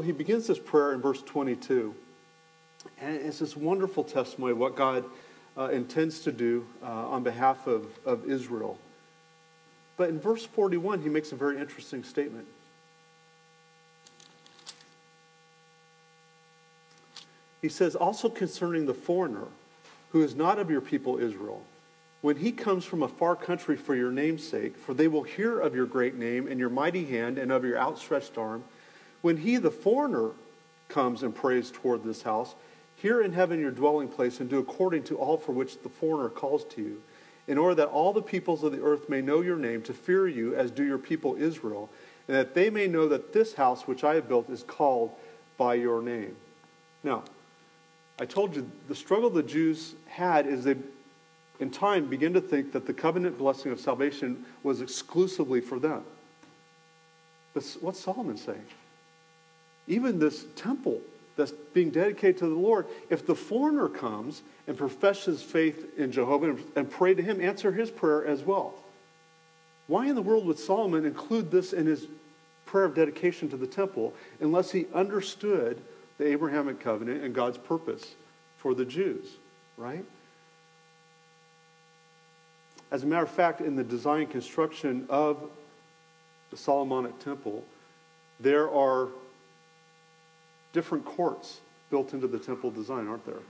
He begins this prayer in verse 22. And it's this wonderful testimony of what God uh, intends to do uh, on behalf of, of Israel. But in verse 41, he makes a very interesting statement. He says, Also concerning the foreigner who is not of your people Israel, when he comes from a far country for your name's sake, for they will hear of your great name and your mighty hand and of your outstretched arm, when he, the foreigner, comes and prays toward this house, here in heaven your dwelling place, and do according to all for which the foreigner calls to you, in order that all the peoples of the earth may know your name, to fear you as do your people Israel, and that they may know that this house which I have built is called by your name. Now, I told you the struggle the Jews had is they, in time, began to think that the covenant blessing of salvation was exclusively for them. But what's Solomon saying? Even this temple that's being dedicated to the Lord, if the foreigner comes and professes faith in Jehovah and, pray to him, answer his prayer as well. Why in the world would Solomon include this in his prayer of dedication to the temple unless he understood the Abrahamic covenant and God's purpose for the Jews, right? As a matter of fact, in the design construction of the Solomonic temple, there are different courts built into the temple design, aren't there?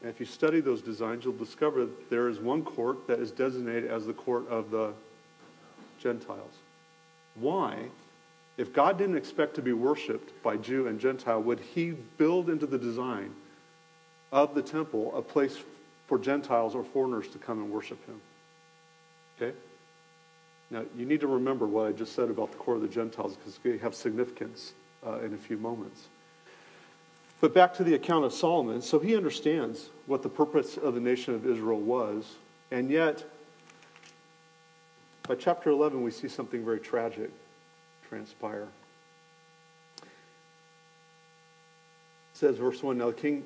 And if you study those designs, you'll discover that there is one court that is designated as the court of the Gentiles. Why? If God didn't expect to be worshiped by Jew and Gentile, would he build into the design of the temple a place for Gentiles or foreigners to come and worship him? Okay? Now, you need to remember what I just said about the court of the Gentiles because they have significance uh, in a few moments. But back to the account of Solomon. So he understands what the purpose of the nation of Israel was. And yet, by chapter 11, we see something very tragic transpire. It says, verse 1 Now King,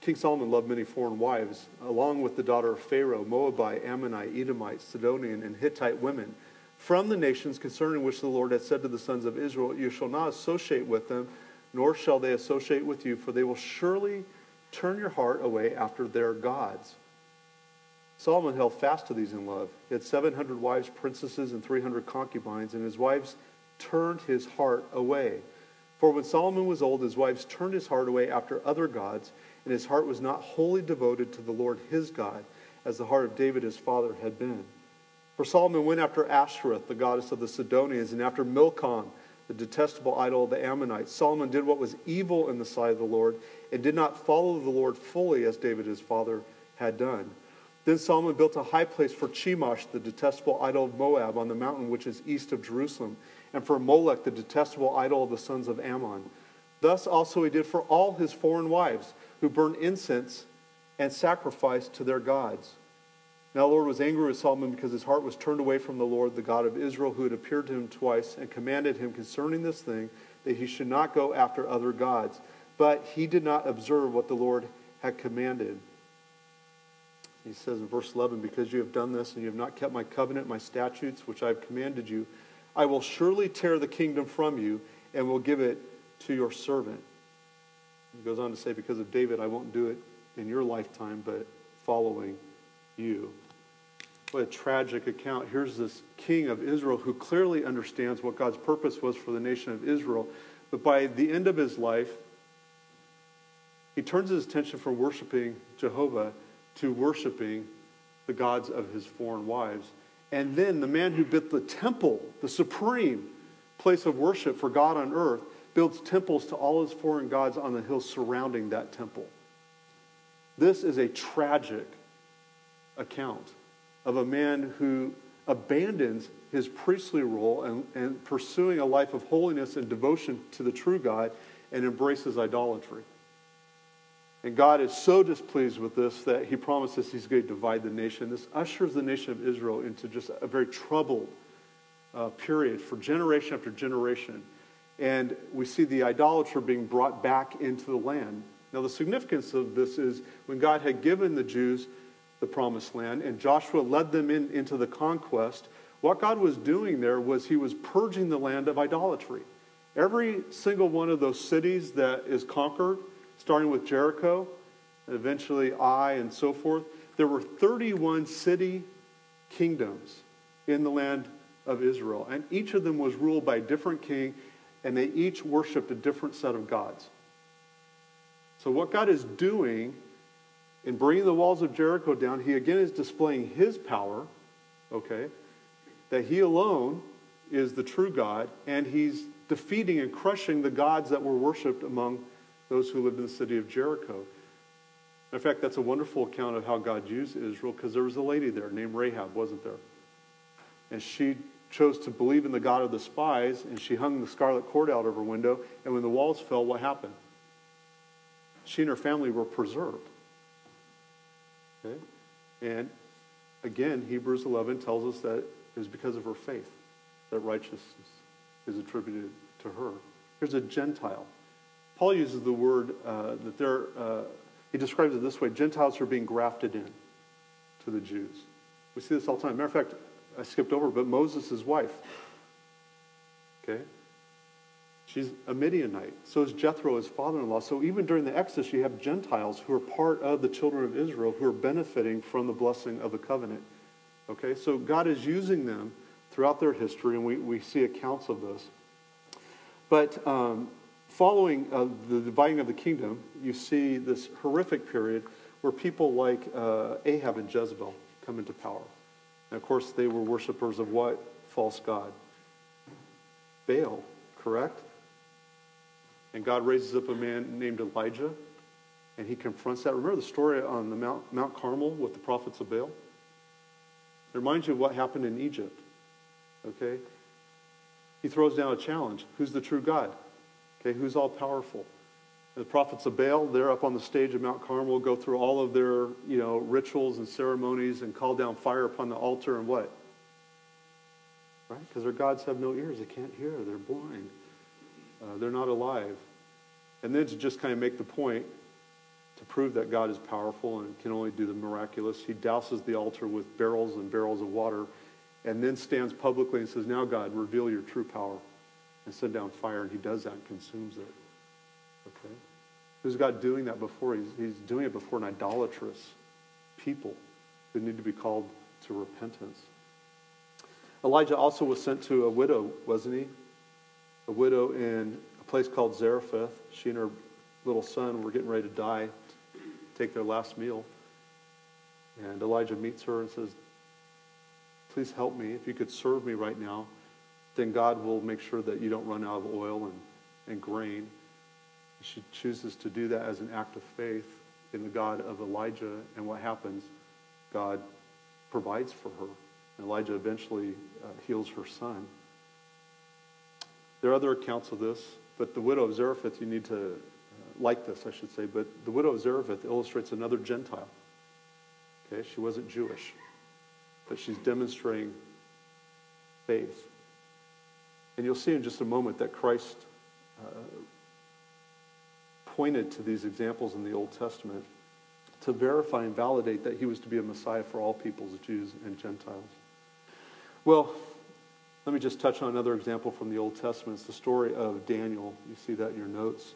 King Solomon loved many foreign wives, along with the daughter of Pharaoh, Moabite, Ammonite, Edomite, Sidonian, and Hittite women from the nations concerning which the Lord had said to the sons of Israel, You shall not associate with them, nor shall they associate with you, for they will surely turn your heart away after their gods. Solomon held fast to these in love. He had 700 wives, princesses, and 300 concubines, and his wives turned his heart away. For when Solomon was old, his wives turned his heart away after other gods, and his heart was not wholly devoted to the Lord his God, as the heart of David his father had been. For Solomon went after Ashtoreth, the goddess of the Sidonians, and after Milcom, the detestable idol of the Ammonites. Solomon did what was evil in the sight of the Lord and did not follow the Lord fully as David his father had done. Then Solomon built a high place for Chemosh, the detestable idol of Moab, on the mountain which is east of Jerusalem, and for Molech, the detestable idol of the sons of Ammon. Thus also he did for all his foreign wives, who burned incense and sacrificed to their gods. Now the Lord was angry with Solomon because his heart was turned away from the Lord, the God of Israel, who had appeared to him twice and commanded him concerning this thing that he should not go after other gods. But he did not observe what the Lord had commanded. He says in verse 11, Because you have done this and you have not kept my covenant, my statutes, which I have commanded you, I will surely tear the kingdom from you and will give it to your servant. He goes on to say, Because of David, I won't do it in your lifetime, but following you. What a tragic account. Here's this king of Israel who clearly understands what God's purpose was for the nation of Israel. But by the end of his life, he turns his attention from worshiping Jehovah to worshiping the gods of his foreign wives. And then the man who built the temple, the supreme place of worship for God on earth, builds temples to all his foreign gods on the hills surrounding that temple. This is a tragic account of a man who abandons his priestly role and, and pursuing a life of holiness and devotion to the true God and embraces idolatry. And God is so displeased with this that he promises he's going to divide the nation. This ushers the nation of Israel into just a very troubled uh, period for generation after generation. And we see the idolater being brought back into the land. Now, the significance of this is when God had given the Jews the promised land, and Joshua led them in, into the conquest, what God was doing there was he was purging the land of idolatry. Every single one of those cities that is conquered, starting with Jericho, and eventually Ai and so forth, there were 31 city kingdoms in the land of Israel. And each of them was ruled by a different king, and they each worshiped a different set of gods. So, what God is doing in bringing the walls of Jericho down, He again is displaying His power, okay? That He alone is the true God, and He's defeating and crushing the gods that were worshiped among those who lived in the city of Jericho. In fact, that's a wonderful account of how God used Israel because there was a lady there named Rahab, wasn't there? And she chose to believe in the God of the spies, and she hung the scarlet cord out of her window. And when the walls fell, what happened? She and her family were preserved. Okay? And again, Hebrews 11 tells us that it was because of her faith that righteousness is attributed to her. Here's a Gentile. Paul uses the word uh, that they're, uh, he describes it this way Gentiles are being grafted in to the Jews. We see this all the time. Matter of fact, I skipped over, but Moses' wife. Okay? She's a Midianite. So is Jethro, his father in law. So even during the Exodus, you have Gentiles who are part of the children of Israel who are benefiting from the blessing of the covenant. Okay? So God is using them throughout their history, and we, we see accounts of this. But um, following uh, the dividing of the kingdom, you see this horrific period where people like uh, Ahab and Jezebel come into power. And of course, they were worshippers of what? False God. Baal, correct? And God raises up a man named Elijah, and he confronts that. Remember the story on the Mount, Mount Carmel with the prophets of Baal? It reminds you of what happened in Egypt. Okay? He throws down a challenge. Who's the true God? Okay, who's all powerful? The prophets of Baal, they're up on the stage of Mount Carmel, go through all of their, you know, rituals and ceremonies and call down fire upon the altar and what? Right? Because their gods have no ears. They can't hear. They're blind. Uh, they're not alive. And then to just kind of make the point, to prove that God is powerful and can only do the miraculous, he douses the altar with barrels and barrels of water and then stands publicly and says, Now, God, reveal your true power and send down fire. And he does that and consumes it. Okay? Who's God doing that before? He's, he's doing it before an idolatrous people who need to be called to repentance. Elijah also was sent to a widow, wasn't he? A widow in a place called Zarephath. She and her little son were getting ready to die, take their last meal. And Elijah meets her and says, Please help me. If you could serve me right now, then God will make sure that you don't run out of oil and, and grain. She chooses to do that as an act of faith in the God of Elijah. And what happens? God provides for her. And Elijah eventually uh, heals her son. There are other accounts of this, but the widow of Zarephath, you need to uh, like this, I should say. But the widow of Zarephath illustrates another Gentile. Okay, she wasn't Jewish, but she's demonstrating faith. And you'll see in just a moment that Christ uh, pointed to these examples in the Old Testament to verify and validate that he was to be a Messiah for all peoples, Jews and Gentiles. Well, let me just touch on another example from the Old Testament. It's the story of Daniel. You see that in your notes.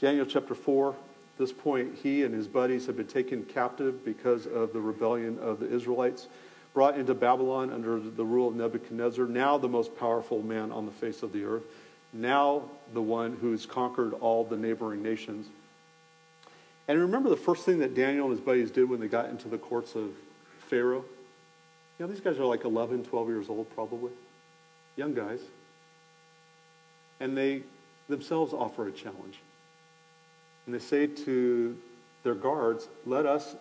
Daniel chapter 4. At this point, he and his buddies have been taken captive because of the rebellion of the Israelites, brought into Babylon under the rule of Nebuchadnezzar, now the most powerful man on the face of the earth now the one who's conquered all the neighboring nations. And remember the first thing that Daniel and his buddies did when they got into the courts of Pharaoh? You know, these guys are like 11, 12 years old, probably. Young guys. And they themselves offer a challenge. And they say to their guards, Let us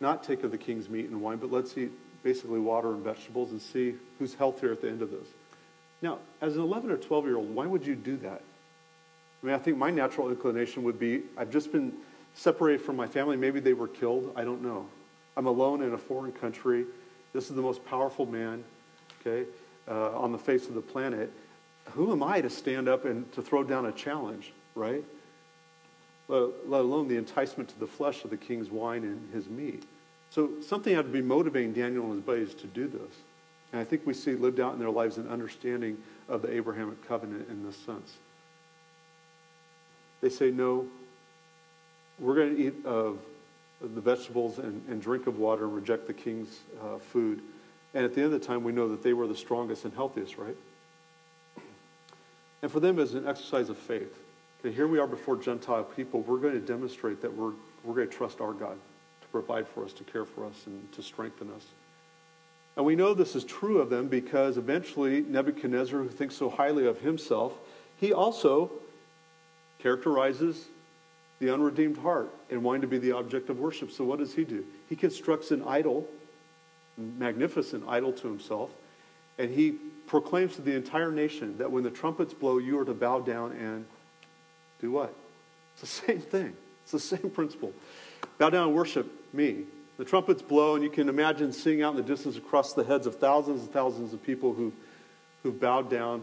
not take of the king's meat and wine, but let's eat basically water and vegetables and see who's healthier at the end of this. Now, as an 11 or 12 year old, why would you do that? I mean, I think my natural inclination would be I've just been separated from my family. Maybe they were killed. I don't know. I'm alone in a foreign country. This is the most powerful man, okay, uh, on the face of the planet. Who am I to stand up and to throw down a challenge, right? Let, let alone the enticement to the flesh of the king's wine and his meat. So something had to be motivating Daniel and his buddies to do this. And I think we see lived out in their lives an understanding of the Abrahamic covenant in this sense. They say, no, we're going to eat of the vegetables and, and drink of water and reject the king's uh, food. And at the end of the time, we know that they were the strongest and healthiest, right? And for them, it's an exercise of faith, okay, here we are before Gentile people. We're going to demonstrate that we're, we're going to trust our God to provide for us, to care for us, and to strengthen us. And we know this is true of them because eventually Nebuchadnezzar, who thinks so highly of himself, he also characterizes the unredeemed heart and wanting to be the object of worship. So what does he do? He constructs an idol, magnificent idol to himself, and he proclaims to the entire nation that when the trumpets blow, you are to bow down and do what? It's the same thing. It's the same principle. Bow down and worship me. The trumpets blow, and you can imagine seeing out in the distance across the heads of thousands and thousands of people who, who bowed down,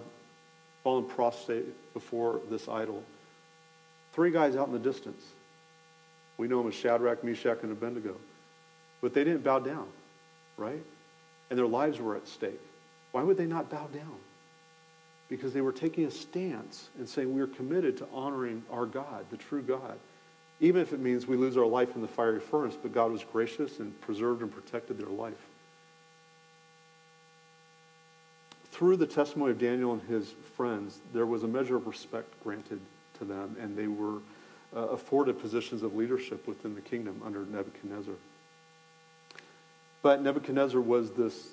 fallen prostrate before this idol. Three guys out in the distance. We know them as Shadrach, Meshach, and Abednego. But they didn't bow down, right? And their lives were at stake. Why would they not bow down? Because they were taking a stance and saying, We are committed to honoring our God, the true God even if it means we lose our life in the fiery furnace, but God was gracious and preserved and protected their life. Through the testimony of Daniel and his friends, there was a measure of respect granted to them, and they were uh, afforded positions of leadership within the kingdom under Nebuchadnezzar. But Nebuchadnezzar was this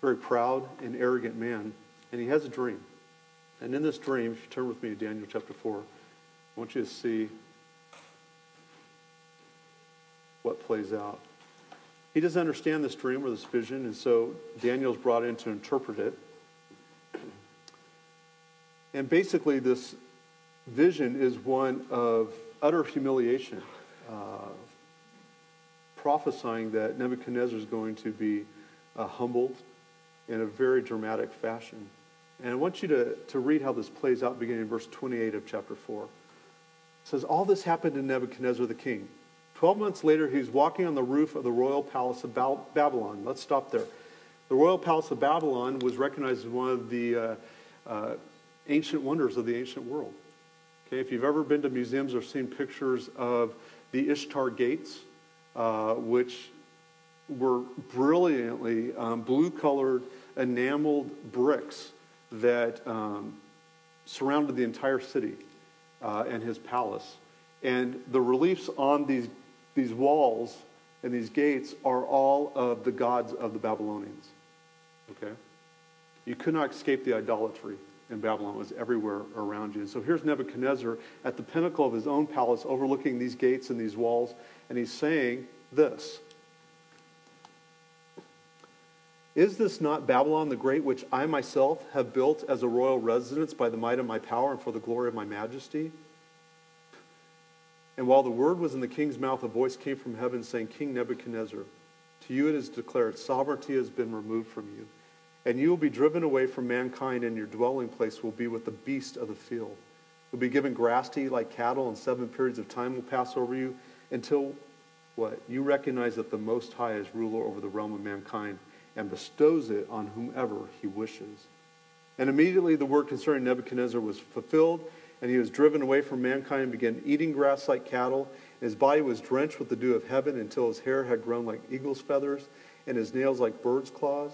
very proud and arrogant man, and he has a dream. And in this dream, if you turn with me to Daniel chapter 4, I want you to see what plays out. He doesn't understand this dream or this vision, and so Daniel's brought in to interpret it. And basically, this vision is one of utter humiliation, uh, prophesying that Nebuchadnezzar is going to be uh, humbled in a very dramatic fashion. And I want you to, to read how this plays out beginning in verse 28 of chapter 4. It says, All this happened to Nebuchadnezzar the king. Twelve months later, he's walking on the roof of the royal palace of Babylon. Let's stop there. The royal palace of Babylon was recognized as one of the uh, uh, ancient wonders of the ancient world. Okay, if you've ever been to museums or seen pictures of the Ishtar Gates, uh, which were brilliantly um, blue colored enameled bricks that um, surrounded the entire city uh, and his palace. And the reliefs on these these walls and these gates are all of the gods of the Babylonians. Okay? You could not escape the idolatry in Babylon. It was everywhere around you. And so here's Nebuchadnezzar at the pinnacle of his own palace, overlooking these gates and these walls, and he's saying this Is this not Babylon the Great, which I myself have built as a royal residence by the might of my power and for the glory of my majesty? And while the word was in the king's mouth, a voice came from heaven saying, King Nebuchadnezzar, to you it is declared, sovereignty has been removed from you, and you will be driven away from mankind, and your dwelling place will be with the beast of the field. You'll be given grass to eat like cattle, and seven periods of time will pass over you until what? You recognize that the Most High is ruler over the realm of mankind and bestows it on whomever he wishes. And immediately the word concerning Nebuchadnezzar was fulfilled and he was driven away from mankind and began eating grass like cattle. And His body was drenched with the dew of heaven until his hair had grown like eagle's feathers and his nails like bird's claws.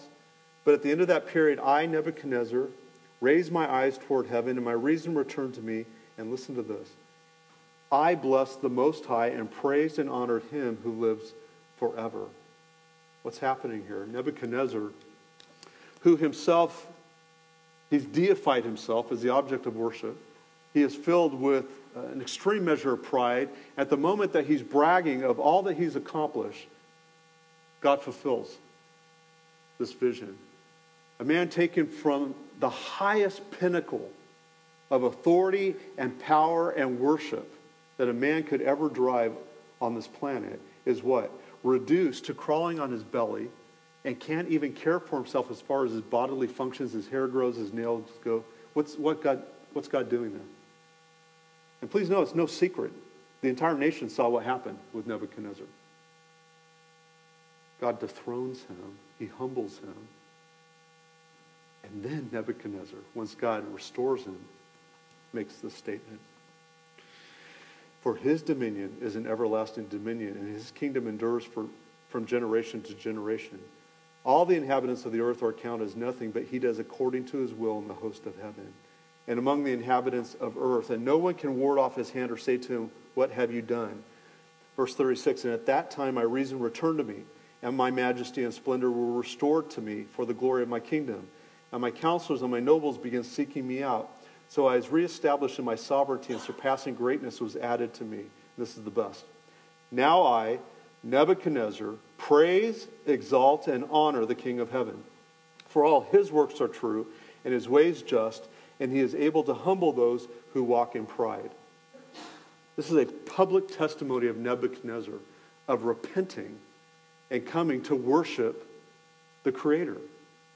But at the end of that period, I, Nebuchadnezzar, raised my eyes toward heaven, and my reason returned to me. And listen to this I blessed the Most High and praised and honored him who lives forever. What's happening here? Nebuchadnezzar, who himself, he's deified himself as the object of worship he is filled with uh, an extreme measure of pride. At the moment that he's bragging of all that he's accomplished, God fulfills this vision. A man taken from the highest pinnacle of authority and power and worship that a man could ever drive on this planet is what? Reduced to crawling on his belly and can't even care for himself as far as his bodily functions, his hair grows, his nails go. What's, what God, what's God doing there? And please know it's no secret. The entire nation saw what happened with Nebuchadnezzar. God dethrones him, he humbles him. And then Nebuchadnezzar, once God restores him, makes this statement For his dominion is an everlasting dominion, and his kingdom endures for, from generation to generation. All the inhabitants of the earth are counted as nothing, but he does according to his will in the host of heaven and among the inhabitants of earth. And no one can ward off his hand or say to him, What have you done? Verse 36 And at that time my reason returned to me, and my majesty and splendor were restored to me for the glory of my kingdom. And my counselors and my nobles began seeking me out. So I was reestablished in my sovereignty, and surpassing greatness was added to me. This is the best. Now I, Nebuchadnezzar, praise, exalt, and honor the King of heaven. For all his works are true, and his ways just, and he is able to humble those who walk in pride. This is a public testimony of Nebuchadnezzar of repenting and coming to worship the Creator.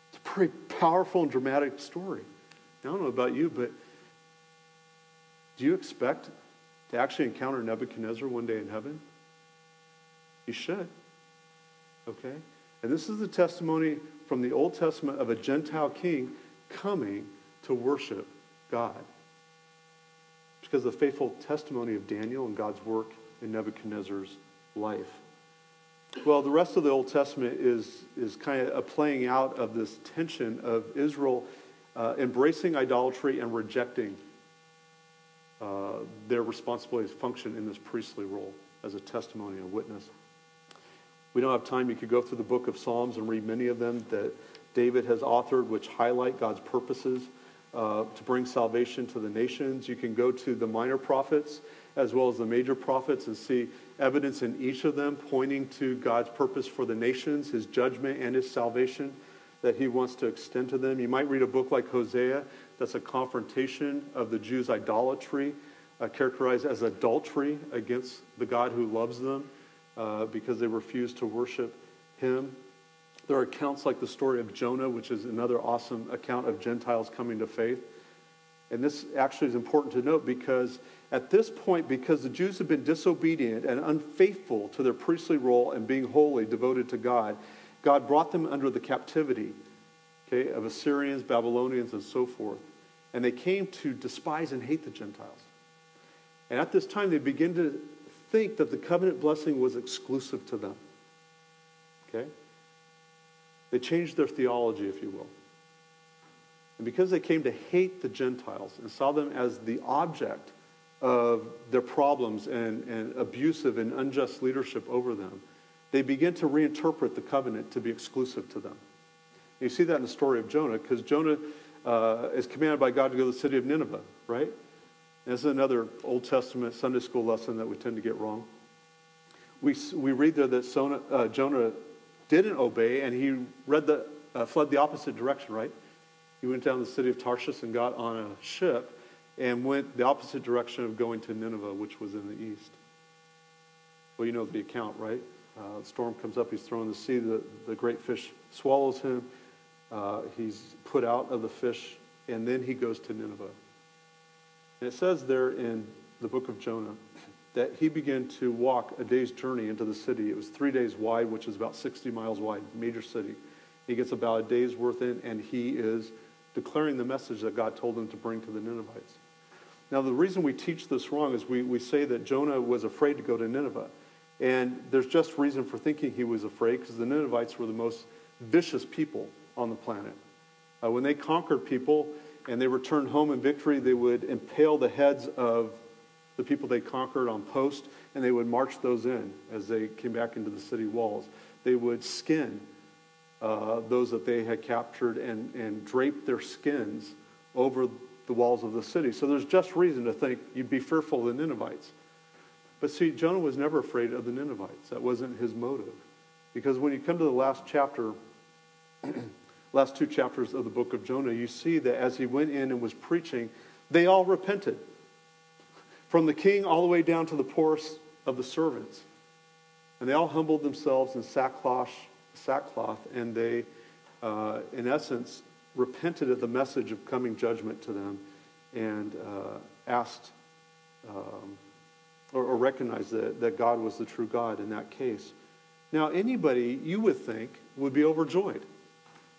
It's a pretty powerful and dramatic story. I don't know about you, but do you expect to actually encounter Nebuchadnezzar one day in heaven? You should. Okay? And this is the testimony from the Old Testament of a Gentile king coming to worship God. Because of the faithful testimony of Daniel and God's work in Nebuchadnezzar's life. Well, the rest of the Old Testament is, is kind of a playing out of this tension of Israel uh, embracing idolatry and rejecting uh, their responsibility to function in this priestly role as a testimony and witness. We don't have time. You could go through the book of Psalms and read many of them that David has authored, which highlight God's purposes uh, to bring salvation to the nations. You can go to the minor prophets as well as the major prophets and see evidence in each of them pointing to God's purpose for the nations, his judgment, and his salvation that he wants to extend to them. You might read a book like Hosea that's a confrontation of the Jews' idolatry, uh, characterized as adultery against the God who loves them uh, because they refuse to worship him. There are accounts like the story of Jonah, which is another awesome account of Gentiles coming to faith. And this actually is important to note because at this point, because the Jews have been disobedient and unfaithful to their priestly role and being holy, devoted to God, God brought them under the captivity okay, of Assyrians, Babylonians, and so forth. And they came to despise and hate the Gentiles. And at this time, they begin to think that the covenant blessing was exclusive to them. Okay? They changed their theology, if you will. And because they came to hate the Gentiles and saw them as the object of their problems and, and abusive and unjust leadership over them, they begin to reinterpret the covenant to be exclusive to them. You see that in the story of Jonah, because Jonah uh, is commanded by God to go to the city of Nineveh, right? And this is another Old Testament Sunday school lesson that we tend to get wrong. We, we read there that Sona, uh, Jonah didn't obey and he read the, uh, fled the opposite direction, right? He went down to the city of Tarshish and got on a ship and went the opposite direction of going to Nineveh, which was in the east. Well, you know the account, right? Uh, the storm comes up, he's thrown in the sea, the, the great fish swallows him. Uh, he's put out of the fish, and then he goes to Nineveh. And it says there in the book of Jonah that he began to walk a day's journey into the city. It was three days wide, which is about 60 miles wide, major city. He gets about a day's worth in, and he is declaring the message that God told him to bring to the Ninevites. Now, the reason we teach this wrong is we, we say that Jonah was afraid to go to Nineveh. And there's just reason for thinking he was afraid because the Ninevites were the most vicious people on the planet. Uh, when they conquered people and they returned home in victory, they would impale the heads of the people they conquered on post, and they would march those in as they came back into the city walls. They would skin uh, those that they had captured and, and drape their skins over the walls of the city. So there's just reason to think you'd be fearful of the Ninevites. But see, Jonah was never afraid of the Ninevites. That wasn't his motive. Because when you come to the last chapter, last two chapters of the book of Jonah, you see that as he went in and was preaching, they all repented from the king all the way down to the poorest of the servants. And they all humbled themselves in sackcloth, sackcloth and they, uh, in essence, repented of the message of coming judgment to them and uh, asked um, or, or that, that God was the true God in that case. Now, anybody you would think would be overjoyed.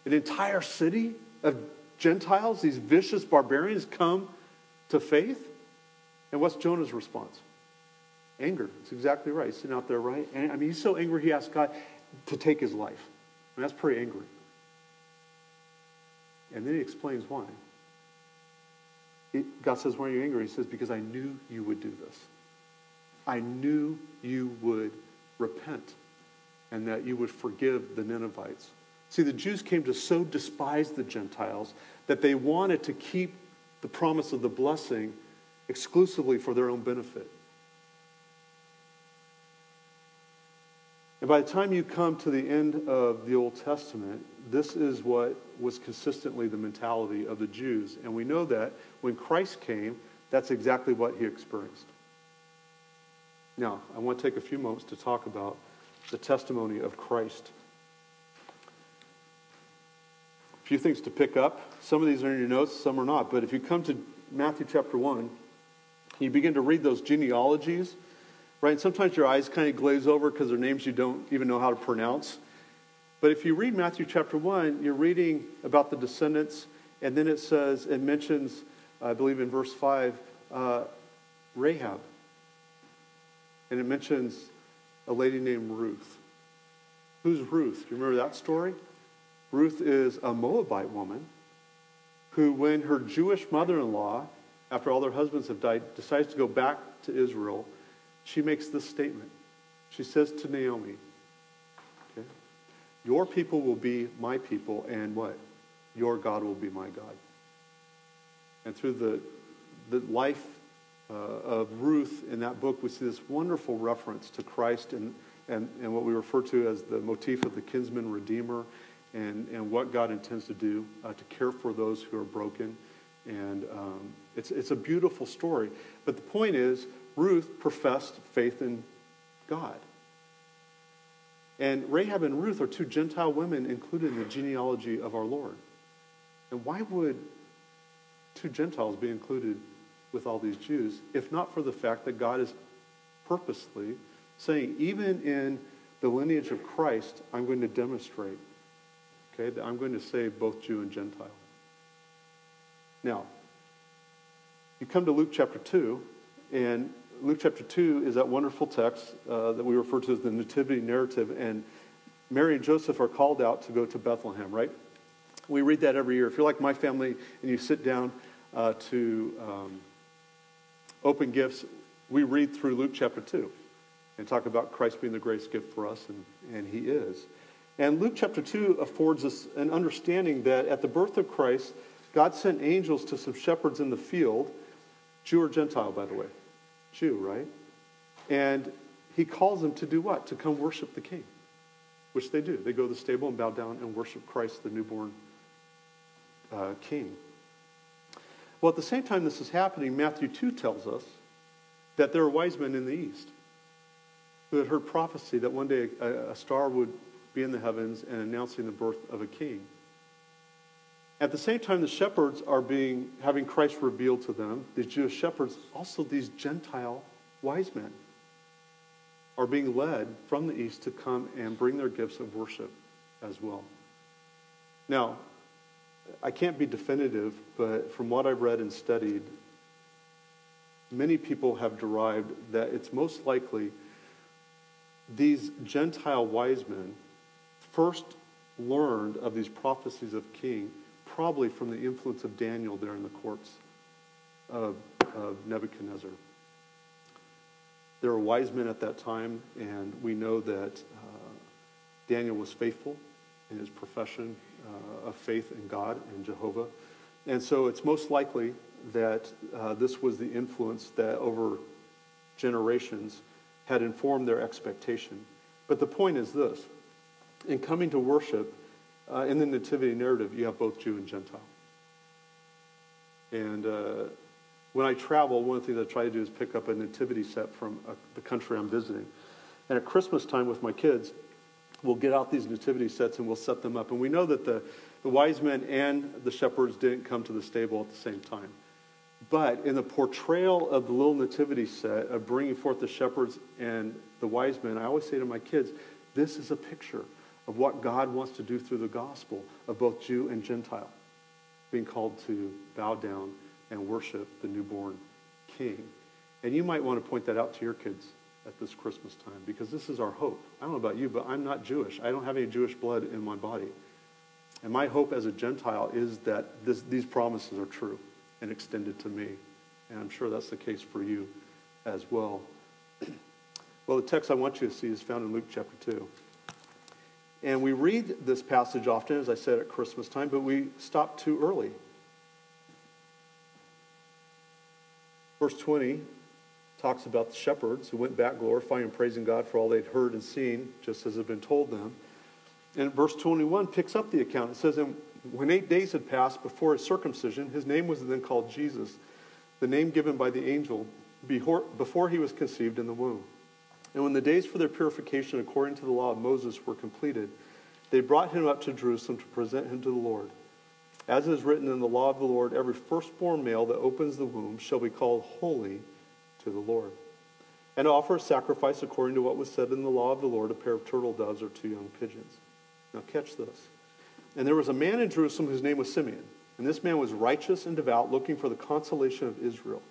An entire city of Gentiles, these vicious barbarians, come to faith. And what's Jonah's response? Anger. It's exactly right. He's sitting out there, right? And I mean, he's so angry he asked God to take his life. I mean, that's pretty angry. And then he explains why. God says, Why are you angry? He says, Because I knew you would do this. I knew you would repent and that you would forgive the Ninevites. See, the Jews came to so despise the Gentiles that they wanted to keep the promise of the blessing exclusively for their own benefit. And by the time you come to the end of the Old Testament, this is what was consistently the mentality of the Jews. And we know that when Christ came, that's exactly what he experienced. Now, I want to take a few moments to talk about the testimony of Christ. A few things to pick up. Some of these are in your notes, some are not. But if you come to Matthew chapter 1, you begin to read those genealogies, right? And sometimes your eyes kind of glaze over because they're names you don't even know how to pronounce. But if you read Matthew chapter 1, you're reading about the descendants, and then it says, it mentions, I believe in verse 5, uh, Rahab. And it mentions a lady named Ruth. Who's Ruth? Do you remember that story? Ruth is a Moabite woman who, when her Jewish mother in law, after all their husbands have died, decides to go back to Israel, she makes this statement. She says to Naomi, okay, Your people will be my people, and what? Your God will be my God. And through the, the life uh, of Ruth in that book, we see this wonderful reference to Christ and, and, and what we refer to as the motif of the kinsman redeemer and, and what God intends to do uh, to care for those who are broken. And um, it's, it's a beautiful story. But the point is, Ruth professed faith in God. And Rahab and Ruth are two Gentile women included in the genealogy of our Lord. And why would two Gentiles be included with all these Jews, if not for the fact that God is purposely saying, even in the lineage of Christ, I'm going to demonstrate, okay, that I'm going to save both Jew and Gentile. Now, you come to Luke chapter 2, and Luke chapter 2 is that wonderful text uh, that we refer to as the nativity narrative, and Mary and Joseph are called out to go to Bethlehem, right? We read that every year. If you're like my family and you sit down uh, to um, open gifts, we read through Luke chapter 2 and talk about Christ being the greatest gift for us, and, and he is. And Luke chapter 2 affords us an understanding that at the birth of Christ, God sent angels to some shepherds in the field, Jew or Gentile, by the way. Jew, right? And he calls them to do what? To come worship the king, which they do. They go to the stable and bow down and worship Christ, the newborn uh, king. Well, at the same time this is happening, Matthew 2 tells us that there are wise men in the east who had heard prophecy that one day a, a star would be in the heavens and announcing the birth of a king. At the same time, the shepherds are being having Christ revealed to them. These Jewish shepherds, also these Gentile wise men, are being led from the east to come and bring their gifts of worship as well. Now, I can't be definitive, but from what I've read and studied, many people have derived that it's most likely these Gentile wise men first learned of these prophecies of king probably from the influence of Daniel there in the courts of, of Nebuchadnezzar. There were wise men at that time, and we know that uh, Daniel was faithful in his profession of faith in God and Jehovah. And so it's most likely that uh, this was the influence that over generations had informed their expectation. But the point is this in coming to worship, uh, in the Nativity narrative, you have both Jew and Gentile. And uh, when I travel, one of the things I try to do is pick up a nativity set from uh, the country I'm visiting. And at Christmas time with my kids, we'll get out these nativity sets and we'll set them up. And we know that the, the wise men and the shepherds didn't come to the stable at the same time. But in the portrayal of the little nativity set of bringing forth the shepherds and the wise men, I always say to my kids, this is a picture of what God wants to do through the gospel of both Jew and Gentile, being called to bow down and worship the newborn king. And you might want to point that out to your kids at this Christmas time because this is our hope. I don't know about you, but I'm not Jewish. I don't have any Jewish blood in my body. And my hope as a Gentile is that this, these promises are true and extended to me. And I'm sure that's the case for you as well. Well, the text I want you to see is found in Luke chapter 2. And we read this passage often, as I said, at Christmas time, but we stop too early. Verse 20 talks about the shepherds who went back glorifying and praising God for all they'd heard and seen, just as had been told them. And verse 21 picks up the account. It says, And when eight days had passed before his circumcision, his name was then called Jesus, the name given by the angel before he was conceived in the womb. And when the days for their purification according to the law of Moses were completed, they brought him up to Jerusalem to present him to the Lord. As is written in the law of the Lord, every firstborn male that opens the womb shall be called holy to the Lord. And offer a sacrifice according to what was said in the law of the Lord, a pair of turtle doves or two young pigeons. Now, catch this. And there was a man in Jerusalem whose name was Simeon. And this man was righteous and devout, looking for the consolation of Israel.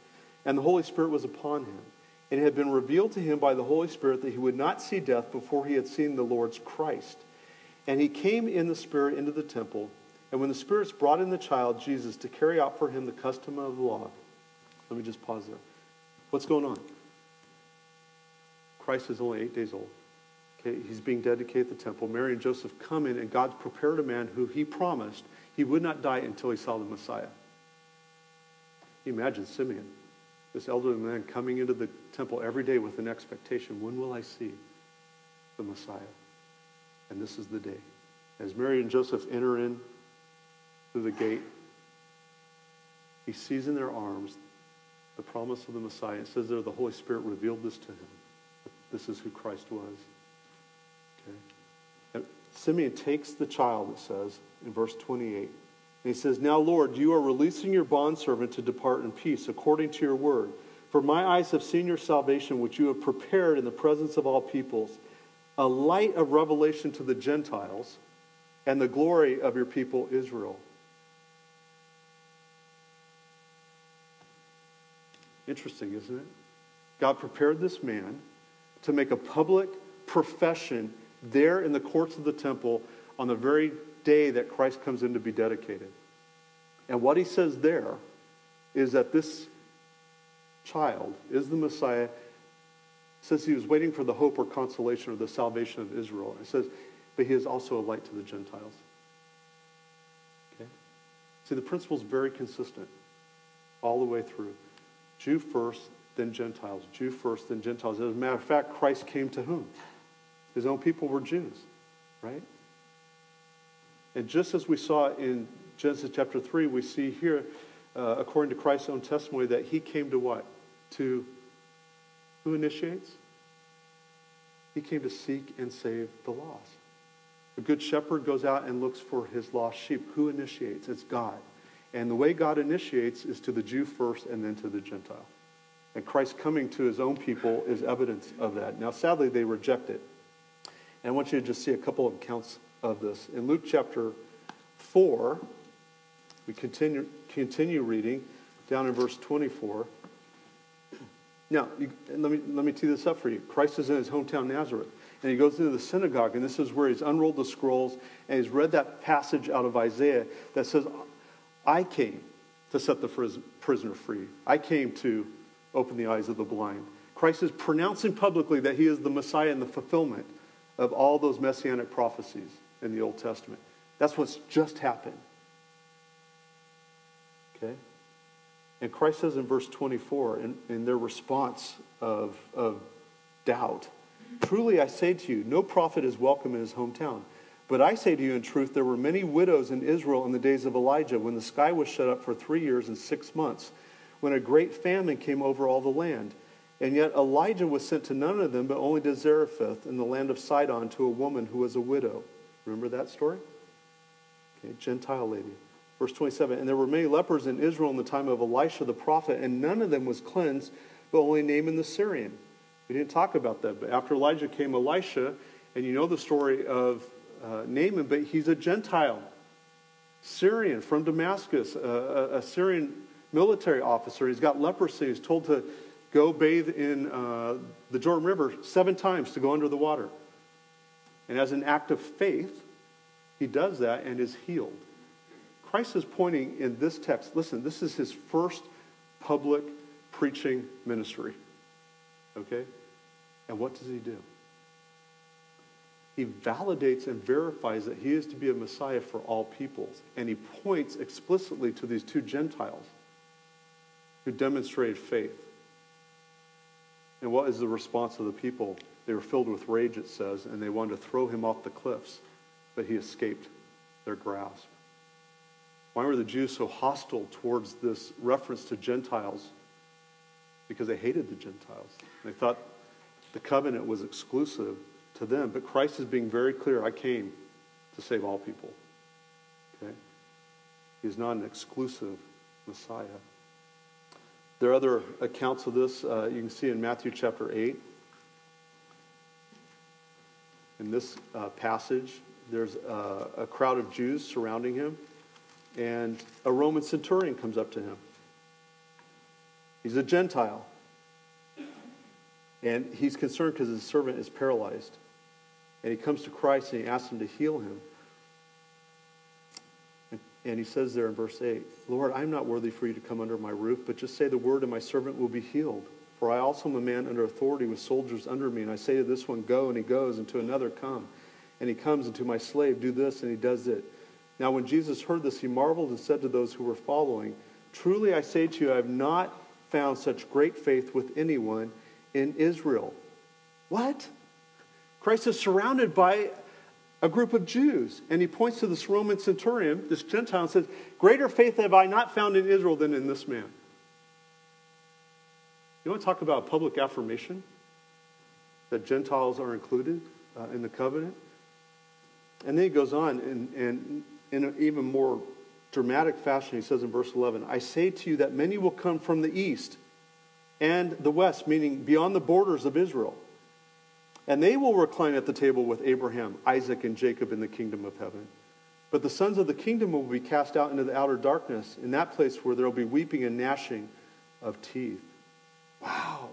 And the Holy Spirit was upon him. And it had been revealed to him by the Holy Spirit that he would not see death before he had seen the Lord's Christ. And he came in the Spirit into the temple. And when the spirits brought in the child, Jesus, to carry out for him the custom of the law, let me just pause there. What's going on? Christ is only eight days old. Okay, he's being dedicated at the temple. Mary and Joseph come in, and God's prepared a man who he promised he would not die until he saw the Messiah. Imagine Simeon, this elderly man coming into the temple every day with an expectation when will I see the Messiah? And this is the day. As Mary and Joseph enter in through the gate, he sees in their arms the promise of the Messiah. It says there the Holy Spirit revealed this to him. This is who Christ was. Okay. Simeon takes the child, it says in verse 28. And he says, Now, Lord, you are releasing your bondservant to depart in peace according to your word. For my eyes have seen your salvation, which you have prepared in the presence of all peoples, a light of revelation to the Gentiles and the glory of your people Israel. Interesting, isn't it? God prepared this man to make a public profession there in the courts of the temple on the very day that Christ comes in to be dedicated. And what he says there is that this child is the Messiah. Says he was waiting for the hope or consolation or the salvation of Israel. It says, but he is also a light to the Gentiles. Okay? See, the principle is very consistent all the way through. Jew first, then Gentiles. Jew first, then Gentiles. As a matter of fact, Christ came to whom? His own people were Jews, right? And just as we saw in Genesis chapter 3, we see here, uh, according to Christ's own testimony, that he came to what? To who initiates? He came to seek and save the lost. A good shepherd goes out and looks for his lost sheep. Who initiates? It's God. And the way God initiates is to the Jew first and then to the Gentile. And Christ coming to his own people is evidence of that. Now, sadly, they reject it. And I want you to just see a couple of accounts of this. In Luke chapter 4, we continue, continue reading down in verse 24. Now, you, let, me, let me tee this up for you. Christ is in his hometown, Nazareth. And he goes into the synagogue, and this is where he's unrolled the scrolls, and he's read that passage out of Isaiah that says, I came to set the prisoner free. I came to open the eyes of the blind. Christ is pronouncing publicly that he is the Messiah and the fulfillment of all those messianic prophecies in the Old Testament. That's what's just happened. Okay? And Christ says in verse 24, in, in their response of, of doubt, Truly I say to you, no prophet is welcome in his hometown. But I say to you in truth, there were many widows in Israel in the days of Elijah when the sky was shut up for three years and six months, when a great famine came over all the land. And yet Elijah was sent to none of them, but only to Zarephath in the land of Sidon to a woman who was a widow. Remember that story? Okay, Gentile lady. Verse 27 And there were many lepers in Israel in the time of Elisha the prophet, and none of them was cleansed, but only Naaman the Syrian. We didn't talk about that, but after Elijah came Elisha, and you know the story of uh, Naaman, but he's a Gentile, Syrian from Damascus, a, a Syrian military officer. He's got leprosy. He's told to go bathe in uh, the Jordan River seven times to go under the water. And as an act of faith, he does that and is healed. Christ is pointing in this text listen, this is his first public preaching ministry. Okay? And what does he do? He validates and verifies that he is to be a Messiah for all peoples. And he points explicitly to these two Gentiles who demonstrated faith. And what is the response of the people? They were filled with rage, it says, and they wanted to throw him off the cliffs, but he escaped their grasp. Why were the Jews so hostile towards this reference to Gentiles? Because they hated the Gentiles. They thought the covenant was exclusive to them. But Christ is being very clear I came to save all people. Okay? He is not an exclusive Messiah. There are other accounts of this. Uh, you can see in Matthew chapter 8. In this uh, passage, there's a, a crowd of Jews surrounding him, and a Roman centurion comes up to him. He's a Gentile. And he's concerned because his servant is paralyzed. And he comes to Christ and he asks him to heal him. And he says there in verse 8, Lord, I'm not worthy for you to come under my roof, but just say the word and my servant will be healed. For I also am a man under authority with soldiers under me. And I say to this one, Go, and he goes, and to another, Come. And he comes, and to my slave, Do this, and he does it. Now, when Jesus heard this, he marveled and said to those who were following, Truly I say to you, I have not found such great faith with anyone in Israel. What? Christ is surrounded by a group of Jews, and he points to this Roman centurion, this Gentile, and says, Greater faith have I not found in Israel than in this man. You want to talk about public affirmation? That Gentiles are included uh, in the covenant? And then he goes on, and, and in an even more dramatic fashion, he says in verse 11, I say to you that many will come from the east and the west, meaning beyond the borders of Israel. And they will recline at the table with Abraham, Isaac, and Jacob in the kingdom of heaven. But the sons of the kingdom will be cast out into the outer darkness, in that place where there will be weeping and gnashing of teeth. Wow.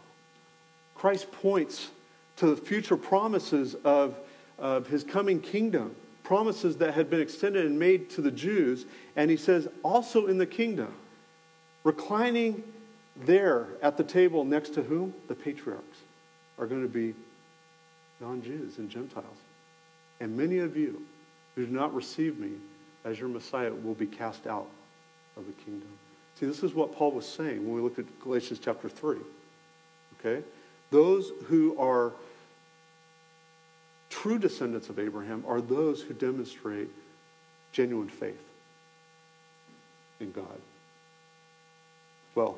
Christ points to the future promises of, of his coming kingdom, promises that had been extended and made to the Jews. And he says, also in the kingdom, reclining there at the table next to whom? The patriarchs are going to be non Jews and Gentiles. And many of you who do not receive me as your Messiah will be cast out of the kingdom. See, this is what Paul was saying when we looked at Galatians chapter 3. Okay? Those who are true descendants of Abraham are those who demonstrate genuine faith in God. Well,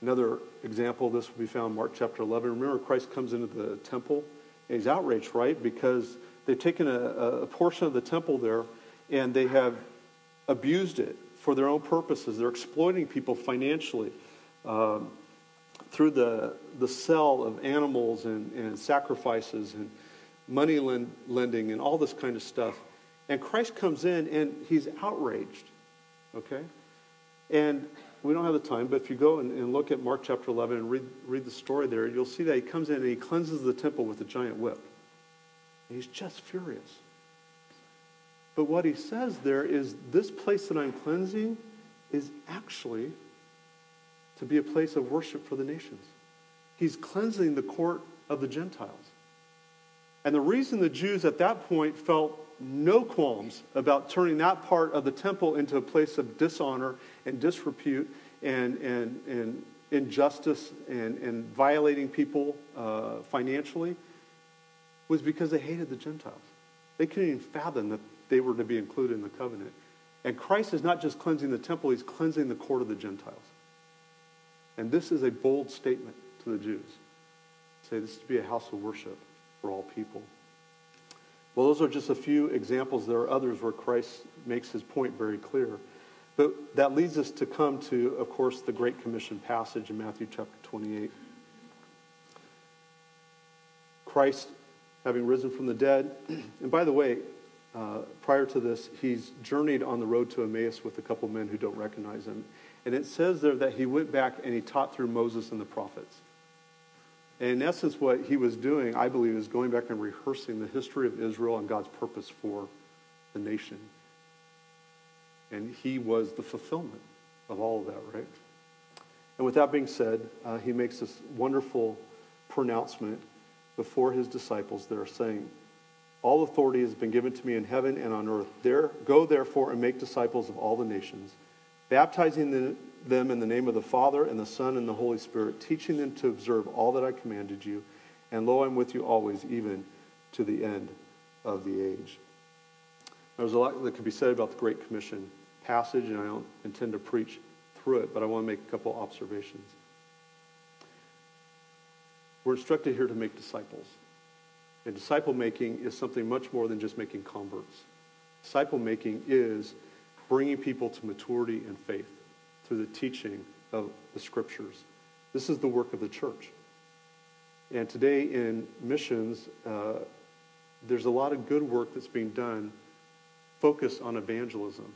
Another example of this will be found in Mark chapter 11. Remember, Christ comes into the temple and he's outraged, right? Because they've taken a, a portion of the temple there and they have abused it for their own purposes. They're exploiting people financially um, through the, the sale of animals and, and sacrifices and money lend, lending and all this kind of stuff. And Christ comes in and he's outraged, okay? And we don't have the time, but if you go and, and, look at Mark chapter 11 and read, read the story there, you'll see that he comes in and he cleanses the temple with a giant whip. And he's just furious. But what he says there is this place that I'm cleansing is actually to be a place of worship for the nations. He's cleansing the court of the Gentiles. And the reason the Jews at that point felt no qualms about turning that part of the temple into a place of dishonor and disrepute and, and, and injustice and, and violating people uh, financially was because they hated the Gentiles. They couldn't even fathom that they were to be included in the covenant. And Christ is not just cleansing the temple, he's cleansing the court of the Gentiles. And this is a bold statement to the Jews. Say this is to be a house of worship for all people. Well, those are just a few examples. There are others where Christ makes his point very clear. But that leads us to come to, of course, the Great Commission passage in Matthew chapter 28. Christ, having risen from the dead, and by the way, uh, prior to this, he's journeyed on the road to Emmaus with a couple men who don't recognize him. And it says there that he went back and he taught through Moses and the prophets. And in essence, what he was doing, I believe, is going back and rehearsing the history of Israel and God's purpose for the nation. And he was the fulfillment of all of that, right? And with that being said, uh, he makes this wonderful pronouncement before his disciples there, saying, All authority has been given to me in heaven and on earth. There, go therefore and make disciples of all the nations, baptizing the, them in the name of the Father and the Son and the Holy Spirit, teaching them to observe all that I commanded you. And lo, I'm with you always, even to the end of the age. There's a lot that could be said about the Great Commission passage, and I don't intend to preach through it, but I want to make a couple observations. We're instructed here to make disciples. And disciple making is something much more than just making converts. Disciple making is bringing people to maturity and faith through the teaching of the scriptures. This is the work of the church. And today in missions, uh, there's a lot of good work that's being done focused on evangelism.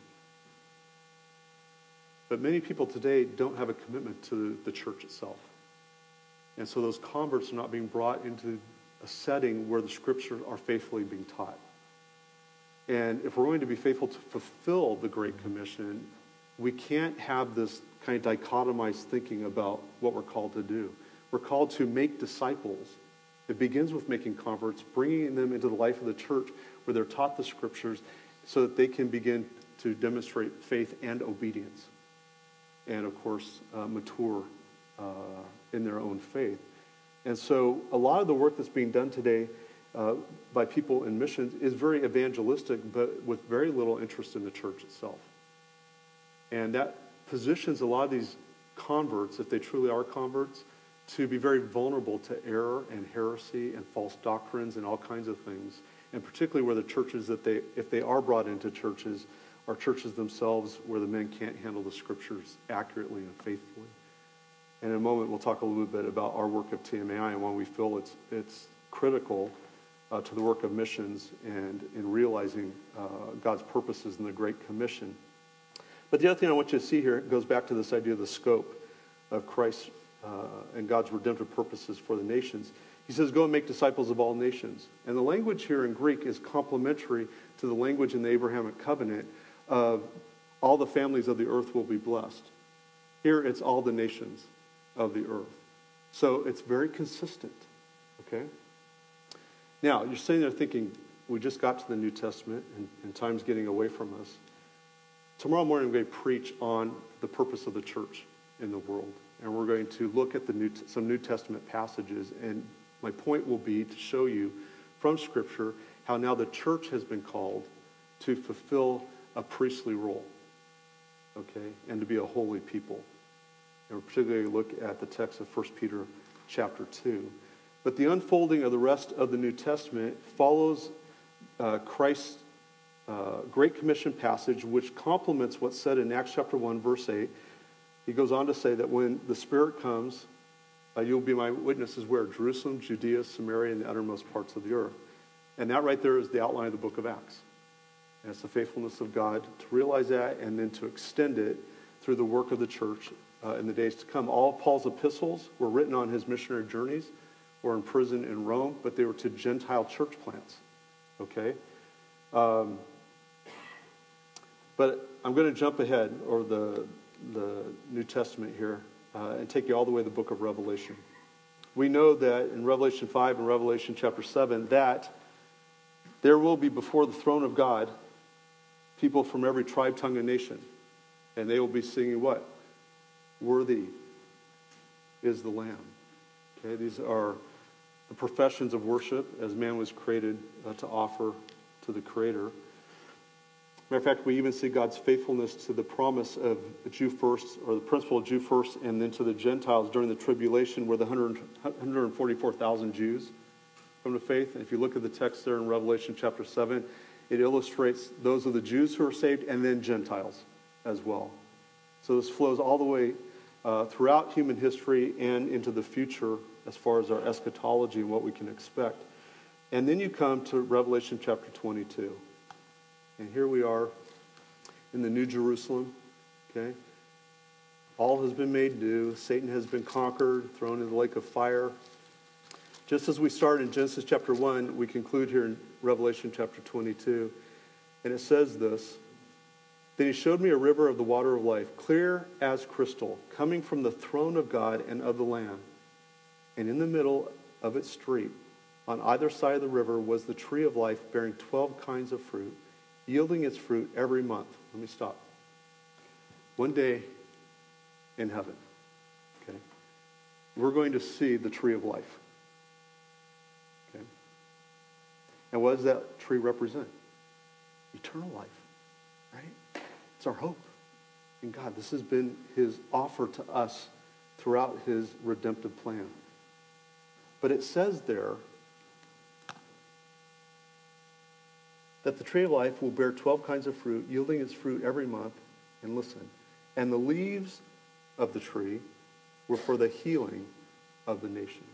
But many people today don't have a commitment to the church itself. And so those converts are not being brought into a setting where the scriptures are faithfully being taught. And if we're going to be faithful to fulfill the Great Commission, we can't have this kind of dichotomized thinking about what we're called to do. We're called to make disciples. It begins with making converts, bringing them into the life of the church where they're taught the scriptures so that they can begin to demonstrate faith and obedience and, of course, uh, mature uh, in their own faith. And so, a lot of the work that's being done today uh, by people in missions is very evangelistic, but with very little interest in the church itself. And that positions a lot of these converts, if they truly are converts, to be very vulnerable to error and heresy and false doctrines and all kinds of things. And particularly where the churches that they, if they are brought into churches, are churches themselves where the men can't handle the scriptures accurately and faithfully. And in a moment, we'll talk a little bit about our work of TMAI and why we feel it's, it's critical uh, to the work of missions and in realizing uh, God's purposes in the Great Commission. But the other thing I want you to see here goes back to this idea of the scope of Christ uh, and God's redemptive purposes for the nations. He says, Go and make disciples of all nations. And the language here in Greek is complementary to the language in the Abrahamic covenant of all the families of the earth will be blessed. Here it's all the nations of the earth. So it's very consistent. Okay? Now, you're sitting there thinking, we just got to the New Testament and, and time's getting away from us. Tomorrow morning, I'm going to preach on the purpose of the church in the world. And we're going to look at the New, some New Testament passages. And my point will be to show you from Scripture how now the church has been called to fulfill a priestly role, okay, and to be a holy people. And we're particularly look at the text of 1 Peter chapter 2. But the unfolding of the rest of the New Testament follows uh, Christ's uh, Great Commission passage, which complements what's said in Acts chapter 1, verse 8. He goes on to say that when the Spirit comes, uh, you'll be my witnesses where? Jerusalem, Judea, Samaria, and the uttermost parts of the earth. And that right there is the outline of the book of Acts. And it's the faithfulness of God to realize that and then to extend it through the work of the church uh, in the days to come. All Paul's epistles were written on his missionary journeys or in prison in Rome, but they were to Gentile church plants. Okay? Um, but I'm going to jump ahead, or the, the New Testament here, uh, and take you all the way to the book of Revelation. We know that in Revelation 5 and Revelation chapter 7 that there will be before the throne of God people from every tribe, tongue, and nation. And they will be singing what? Worthy is the Lamb. Okay, these are the professions of worship as man was created uh, to offer to the Creator. Matter of fact, we even see God's faithfulness to the promise of Jew first, or the principle of Jew first, and then to the Gentiles during the tribulation, where the 100, 144,000 Jews come to faith. And if you look at the text there in Revelation chapter 7, it illustrates those of the Jews who are saved and then Gentiles as well. So this flows all the way uh, throughout human history and into the future as far as our eschatology and what we can expect. And then you come to Revelation chapter 22. And here we are in the New Jerusalem, okay? All has been made new. Satan has been conquered, thrown in the lake of fire. Just as we start in Genesis chapter 1, we conclude here in Revelation chapter 22. And it says this Then he showed me a river of the water of life, clear as crystal, coming from the throne of God and of the Lamb. And in the middle of its street, on either side of the river, was the tree of life, bearing 12 kinds of fruit, yielding its fruit every month. Let me stop. One day in heaven, okay, we're going to see the tree of life. Okay? And what does that tree represent? Eternal life, right? It's our hope in God. This has been his offer to us throughout his redemptive plan. But it says there that the tree of life will bear 12 kinds of fruit, yielding its fruit every month. And listen, and the leaves of the tree were for the healing of the nations.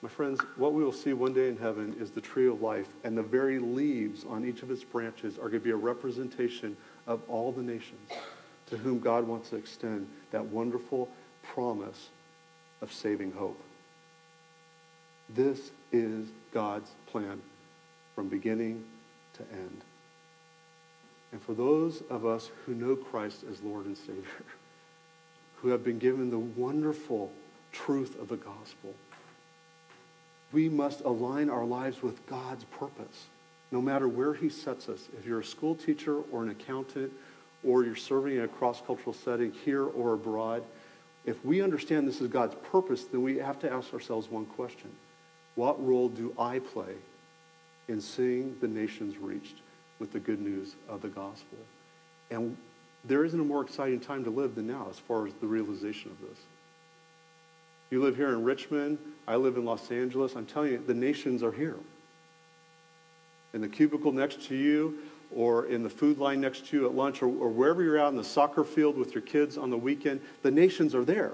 My friends, what we will see one day in heaven is the tree of life, and the very leaves on each of its branches are going to be a representation of all the nations to whom God wants to extend that wonderful promise of saving hope. This is God's plan from beginning to end. And for those of us who know Christ as Lord and Savior, who have been given the wonderful truth of the gospel, we must align our lives with God's purpose, no matter where He sets us. If you're a school teacher or an accountant, or you're serving in a cross cultural setting here or abroad, if we understand this is God's purpose, then we have to ask ourselves one question What role do I play in seeing the nations reached with the good news of the gospel? And there isn't a more exciting time to live than now as far as the realization of this. You live here in Richmond, I live in Los Angeles. I'm telling you, the nations are here. In the cubicle next to you, or in the food line next to you at lunch, or, or wherever you're out in the soccer field with your kids on the weekend, the nations are there.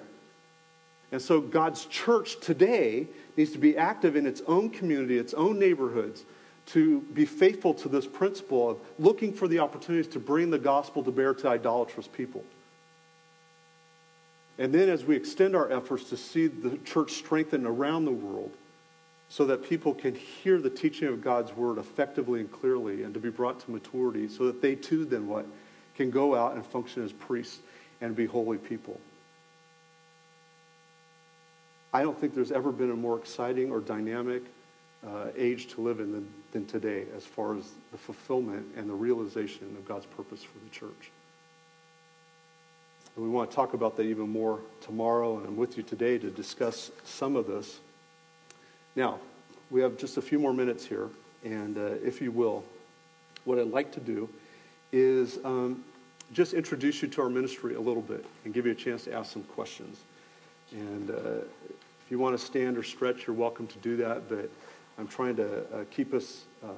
And so God's church today needs to be active in its own community, its own neighborhoods, to be faithful to this principle of looking for the opportunities to bring the gospel to bear to idolatrous people. And then as we extend our efforts to see the church strengthened around the world so that people can hear the teaching of God's word effectively and clearly and to be brought to maturity so that they too then what? Can go out and function as priests and be holy people. I don't think there's ever been a more exciting or dynamic uh, age to live in than, than today as far as the fulfillment and the realization of God's purpose for the church. And we want to talk about that even more tomorrow, and I'm with you today to discuss some of this. Now, we have just a few more minutes here, and uh, if you will, what I'd like to do is um, just introduce you to our ministry a little bit and give you a chance to ask some questions. And uh, if you want to stand or stretch, you're welcome to do that, but I'm trying to uh, keep us uh,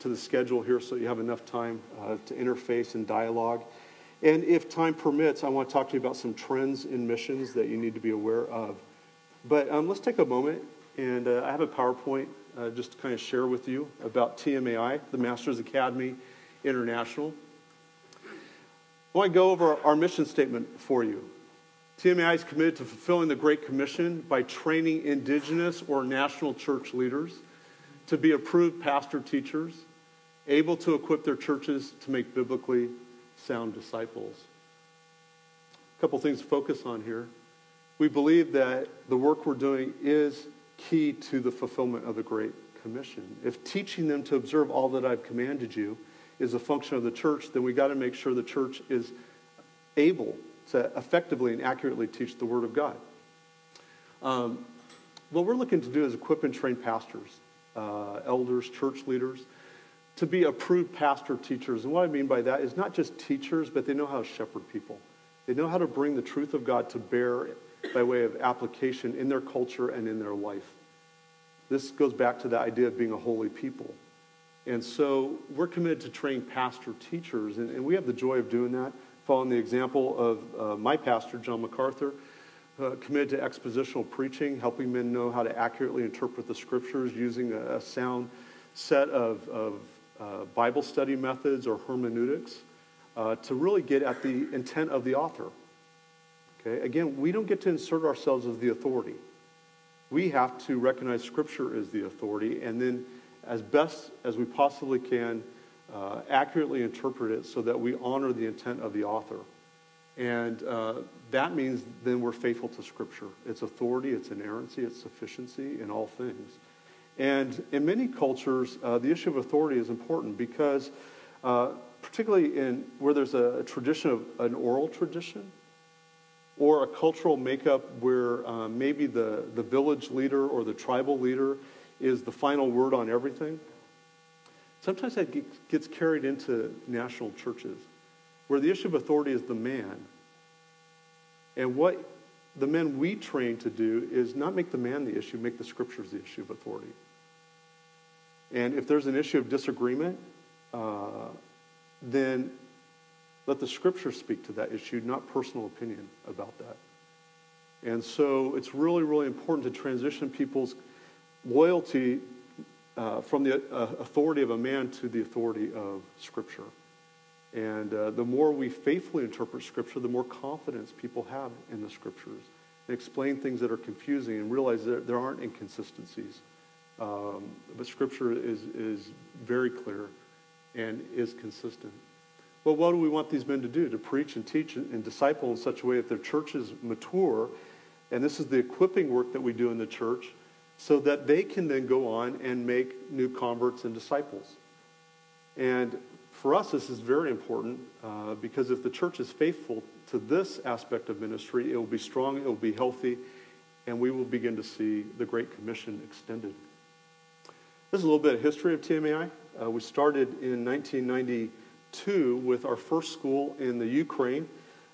to the schedule here so you have enough time uh, to interface and dialogue. And if time permits, I want to talk to you about some trends in missions that you need to be aware of. But um, let's take a moment, and uh, I have a PowerPoint uh, just to kind of share with you about TMAI, the Masters Academy International. I want to go over our mission statement for you. TMAI is committed to fulfilling the Great Commission by training indigenous or national church leaders to be approved pastor teachers, able to equip their churches to make biblically sound disciples. A couple things to focus on here. We believe that the work we're doing is key to the fulfillment of the Great Commission. If teaching them to observe all that I've commanded you is a function of the church, then we got to make sure the church is able to effectively and accurately teach the Word of God. Um, what we're looking to do is equip and train pastors, uh, elders, church leaders to be approved pastor teachers. And what I mean by that is not just teachers, but they know how to shepherd people. They know how to bring the truth of God to bear by way of application in their culture and in their life. This goes back to the idea of being a holy people. And so we're committed to train pastor teachers, and, and we have the joy of doing that, following the example of uh, my pastor, John MacArthur, uh, committed to expositional preaching, helping men know how to accurately interpret the scriptures using a, a sound set of, of uh, Bible study methods or hermeneutics. uh, to really get at the intent of the author. Okay? Again, we don't get to insert ourselves as the authority. We have to recognize Scripture as the authority and then, as best as we possibly can, uh, accurately interpret it so that we honor the intent of the author. And uh, that means then we're faithful to Scripture. Its authority, its inerrancy, its sufficiency in all things. And in many cultures, uh, the issue of authority is important because, uh, particularly in where there's a, a, tradition of an oral tradition or a cultural makeup where uh, maybe the, the village leader or the tribal leader is the final word on everything, sometimes that gets carried into national churches where the issue of authority is the man. And what the men we train to do is not make the man the issue, make the scriptures the issue of authority. And if there's an issue of disagreement, uh, then let the scripture speak to that issue, not personal opinion about that. And so it's really, really important to transition people's loyalty uh, from the uh, authority of a man to the authority of Scripture. And uh, the more we faithfully interpret Scripture, the more confidence people have in the Scriptures and explain things that are confusing and realize that there aren't inconsistencies. Um, but Scripture is, is very clear and is consistent. Well, what do we want these men to do? To preach and teach and disciple in such a way that their churches mature. And this is the equipping work that we do in the church so that they can then go on and make new converts and disciples. And for us, this is very important uh, because if the church is faithful to this aspect of ministry, it will be strong, it will be healthy, and we will begin to see the Great Commission extended. This is a little bit of history of TMAI. Uh, we started in 1992 with our first school in the Ukraine.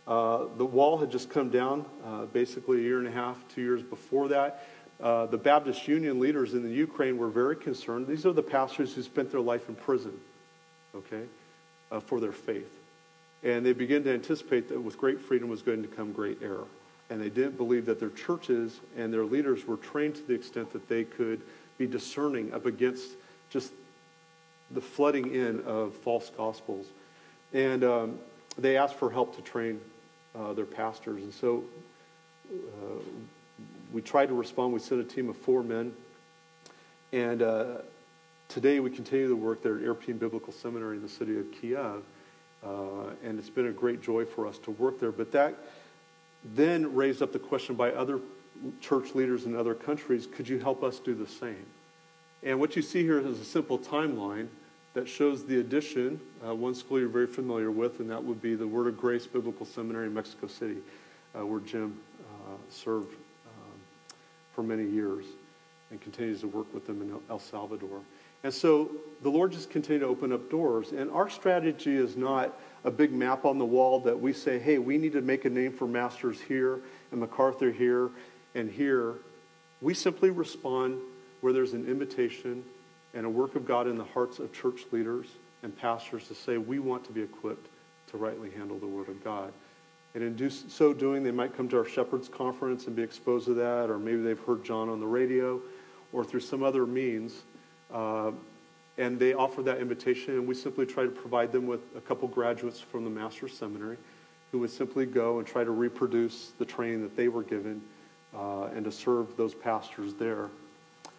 Uh, the wall had just come down uh, basically a year and a half, two years before that. Uh, the Baptist Union leaders in the Ukraine were very concerned. These are the pastors who spent their life in prison, okay, uh, for their faith. And they began to anticipate that with great freedom was going to come great error. And they didn't believe that their churches and their leaders were trained to the extent that they could be discerning up against just the flooding in of false gospels. And um, they asked for help to train uh, their pastors. And so uh, we tried to respond. We sent a team of four men. And uh, today we continue to work there at European Biblical Seminary in the city of Kiev. Uh, and it's been a great joy for us to work there. But that then raised up the question by other church leaders in other countries could you help us do the same? And what you see here is a simple timeline that shows the addition, uh, one school you're very familiar with, and that would be the Word of Grace Biblical Seminary in Mexico City, uh, where Jim uh, served for many years and continues to work with them in El Salvador. And so the Lord just continued to open up doors. And our strategy is not a big map on the wall that we say, hey, we need to make a name for Masters here and MacArthur here and here. We simply respond where there's an invitation and a work of God in the hearts of church leaders and pastors to say, we want to be equipped to rightly handle the Word of God. And in do, so doing, they might come to our Shepherds Conference and be exposed to that, or maybe they've heard John on the radio or through some other means. Uh, and they offer that invitation, and we simply try to provide them with a couple graduates from the Master's Seminary who would simply go and try to reproduce the training that they were given uh, and to serve those pastors there.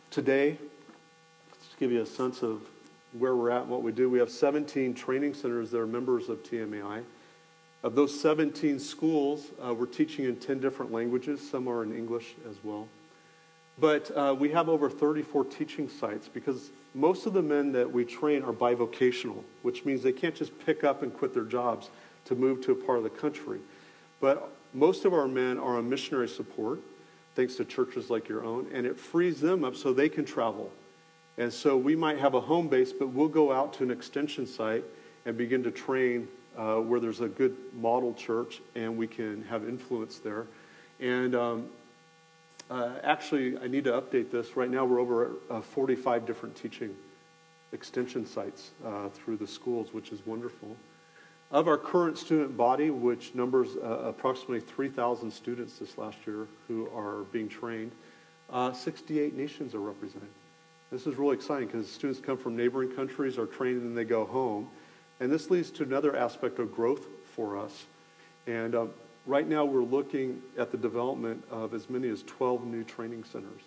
Today, to give you a sense of where we're at and what we do, we have 17 training centers that are members of TMAI. Of those 17 schools, uh, we're teaching in 10 different languages. Some are in English as well. But uh, we have over 34 teaching sites because most of the men that we train are bivocational, which means they can't just pick up and quit their jobs to move to a part of the country. But most of our men are on missionary support, thanks to churches like your own, and it frees them up so they can travel. And so we might have a home base, but we'll go out to an extension site and begin to train uh, where there's a good model church and we can have influence there. And um, uh, actually, I need to update this. Right now, we're over uh, 45 different teaching extension sites uh, through the schools, which is wonderful. Of our current student body, which numbers uh, approximately 3,000 students this last year who are being trained, uh, 68 nations are represented. This is really exciting because students come from neighboring countries, are trained, and then they go home. And this leads to another aspect of growth for us. And um, right now, we're looking at the development of as many as 12 new training centers.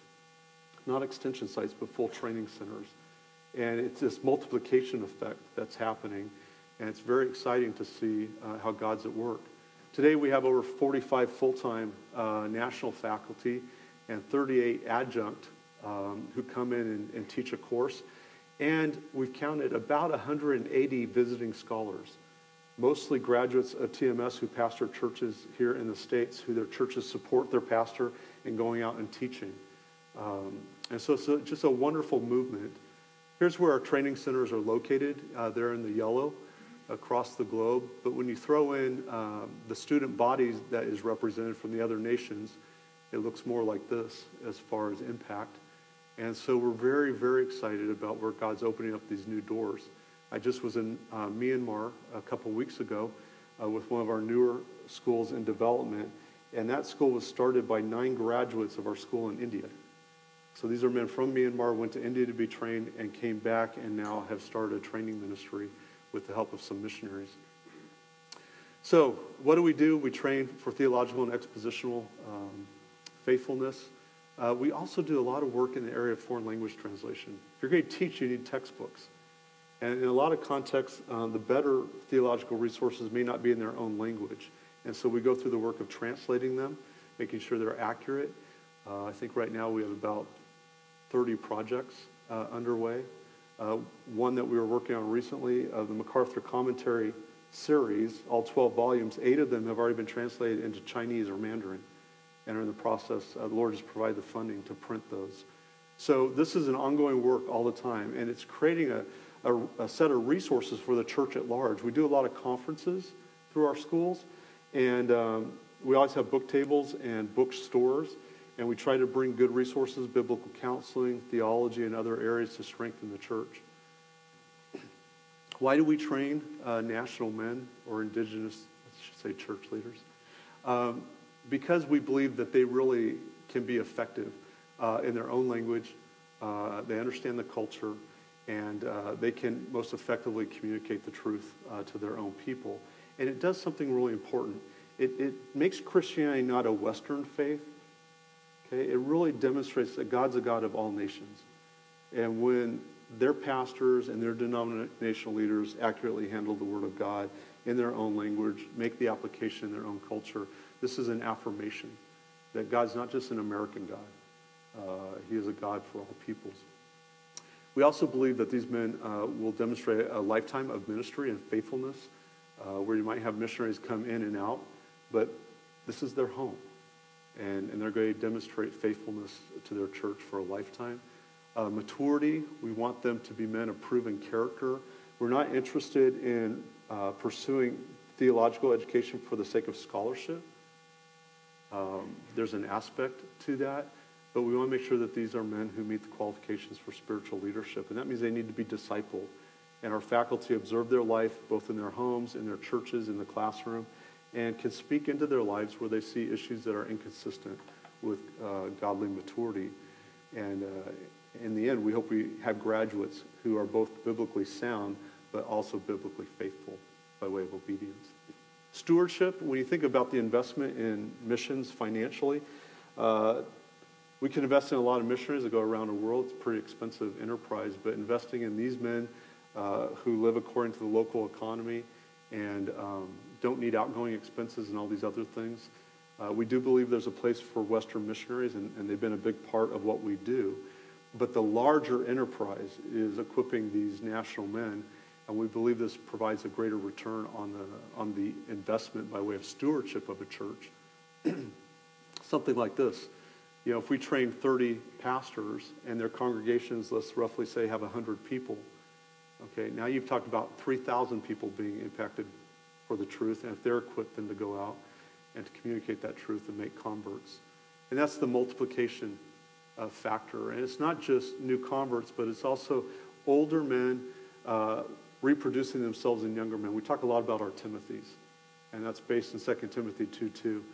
Not extension sites, but full training centers. And it's this multiplication effect that's happening. And it's very exciting to see uh, how God's at work. Today, we have over 45 full time uh, national faculty and 38 adjunct um, who come in and, and teach a course. And we've counted about 180 visiting scholars, mostly graduates of TMS who pastor churches here in the States, who their churches support their pastor in going out and teaching. Um, and so it's a, just a wonderful movement. Here's where our training centers are located. Uh, they're in the yellow across the globe. But when you throw in um, the student bodies that is represented from the other nations, it looks more like this as far as impact. And so we're very, very excited about where God's opening up these new doors. I just was in uh, Myanmar a couple weeks ago uh, with one of our newer schools in development, and that school was started by nine graduates of our school in India. So these are men from Myanmar, went to India to be trained, and came back and now have started a training ministry with the help of some missionaries. So, what do we do? We train for theological and expositional um, faithfulness. Uh, we also do a lot of work in the area of foreign language translation. If you're going to teach, you need textbooks. And in a lot of contexts, uh, the better theological resources may not be in their own language. And so we go through the work of translating them, making sure they're accurate. Uh, I think right now we have about 30 projects uh, underway. Uh, one that we were working on recently, uh, the MacArthur Commentary series, all 12 volumes, eight of them have already been translated into Chinese or Mandarin and are in the process. Uh, the Lord has provided the funding to print those. So this is an ongoing work all the time, and it's creating a, a, a, set of resources for the church at large. We do a lot of conferences through our schools, and um, we always have book tables and bookstores, and we try to bring good resources, biblical counseling, theology, and other areas to strengthen the church. Why do we train uh, national men or indigenous, I should say, church leaders? Um, because we believe that they really can be effective uh, in their own language, uh, they understand the culture, and uh, they can most effectively communicate the truth uh, to their own people. And it does something really important. It, it makes Christianity not a Western faith. Okay? It really demonstrates that God's a God of all nations. And when their pastors and their denominational leaders accurately handle the Word of God in their own language, make the application in their own culture, this is an affirmation that God's not just an American God, uh, He is a God for all peoples. We also believe that these men uh, will demonstrate a lifetime of ministry and faithfulness, uh, where you might have missionaries come in and out, but this is their home. And, and they're going to demonstrate faithfulness to their church for a lifetime. Uh, maturity, we want them to be men of proven character. We're not interested in uh, pursuing theological education for the sake of scholarship. Um, there's an aspect to that, but we want to make sure that these are men who meet the qualifications for spiritual leadership, and that means they need to be discipled. And our faculty observe their life both in their homes, in their churches, in the classroom, and can speak into their lives where they see issues that are inconsistent with uh, godly maturity. And uh, in the end, we hope we have graduates who are both biblically sound but also biblically faithful by way of obedience. Stewardship, when you think about the investment in missions financially, uh, we can invest in a lot of missionaries that go around the world. It's a pretty expensive enterprise, but investing in these men uh, who live according to the local economy and um, don't need outgoing expenses and all these other things. Uh, we do believe there's a place for Western missionaries, and, and they've been a big part of what we do. But the larger enterprise is equipping these national men and we believe this provides a greater return on the, on the investment by way of stewardship of a church. Something like this. You know, if we train 30 pastors and their congregations, let's roughly say, have 100 people, okay, now you've talked about 3,000 people being impacted for the truth, and if they're equipped then to go out and to communicate that truth and make converts. And that's the multiplication uh, factor. And it's not just new converts, but it's also older men uh, reproducing themselves in younger men. We talk a lot about our Timothys, and that's based in 2 Timothy 2 2.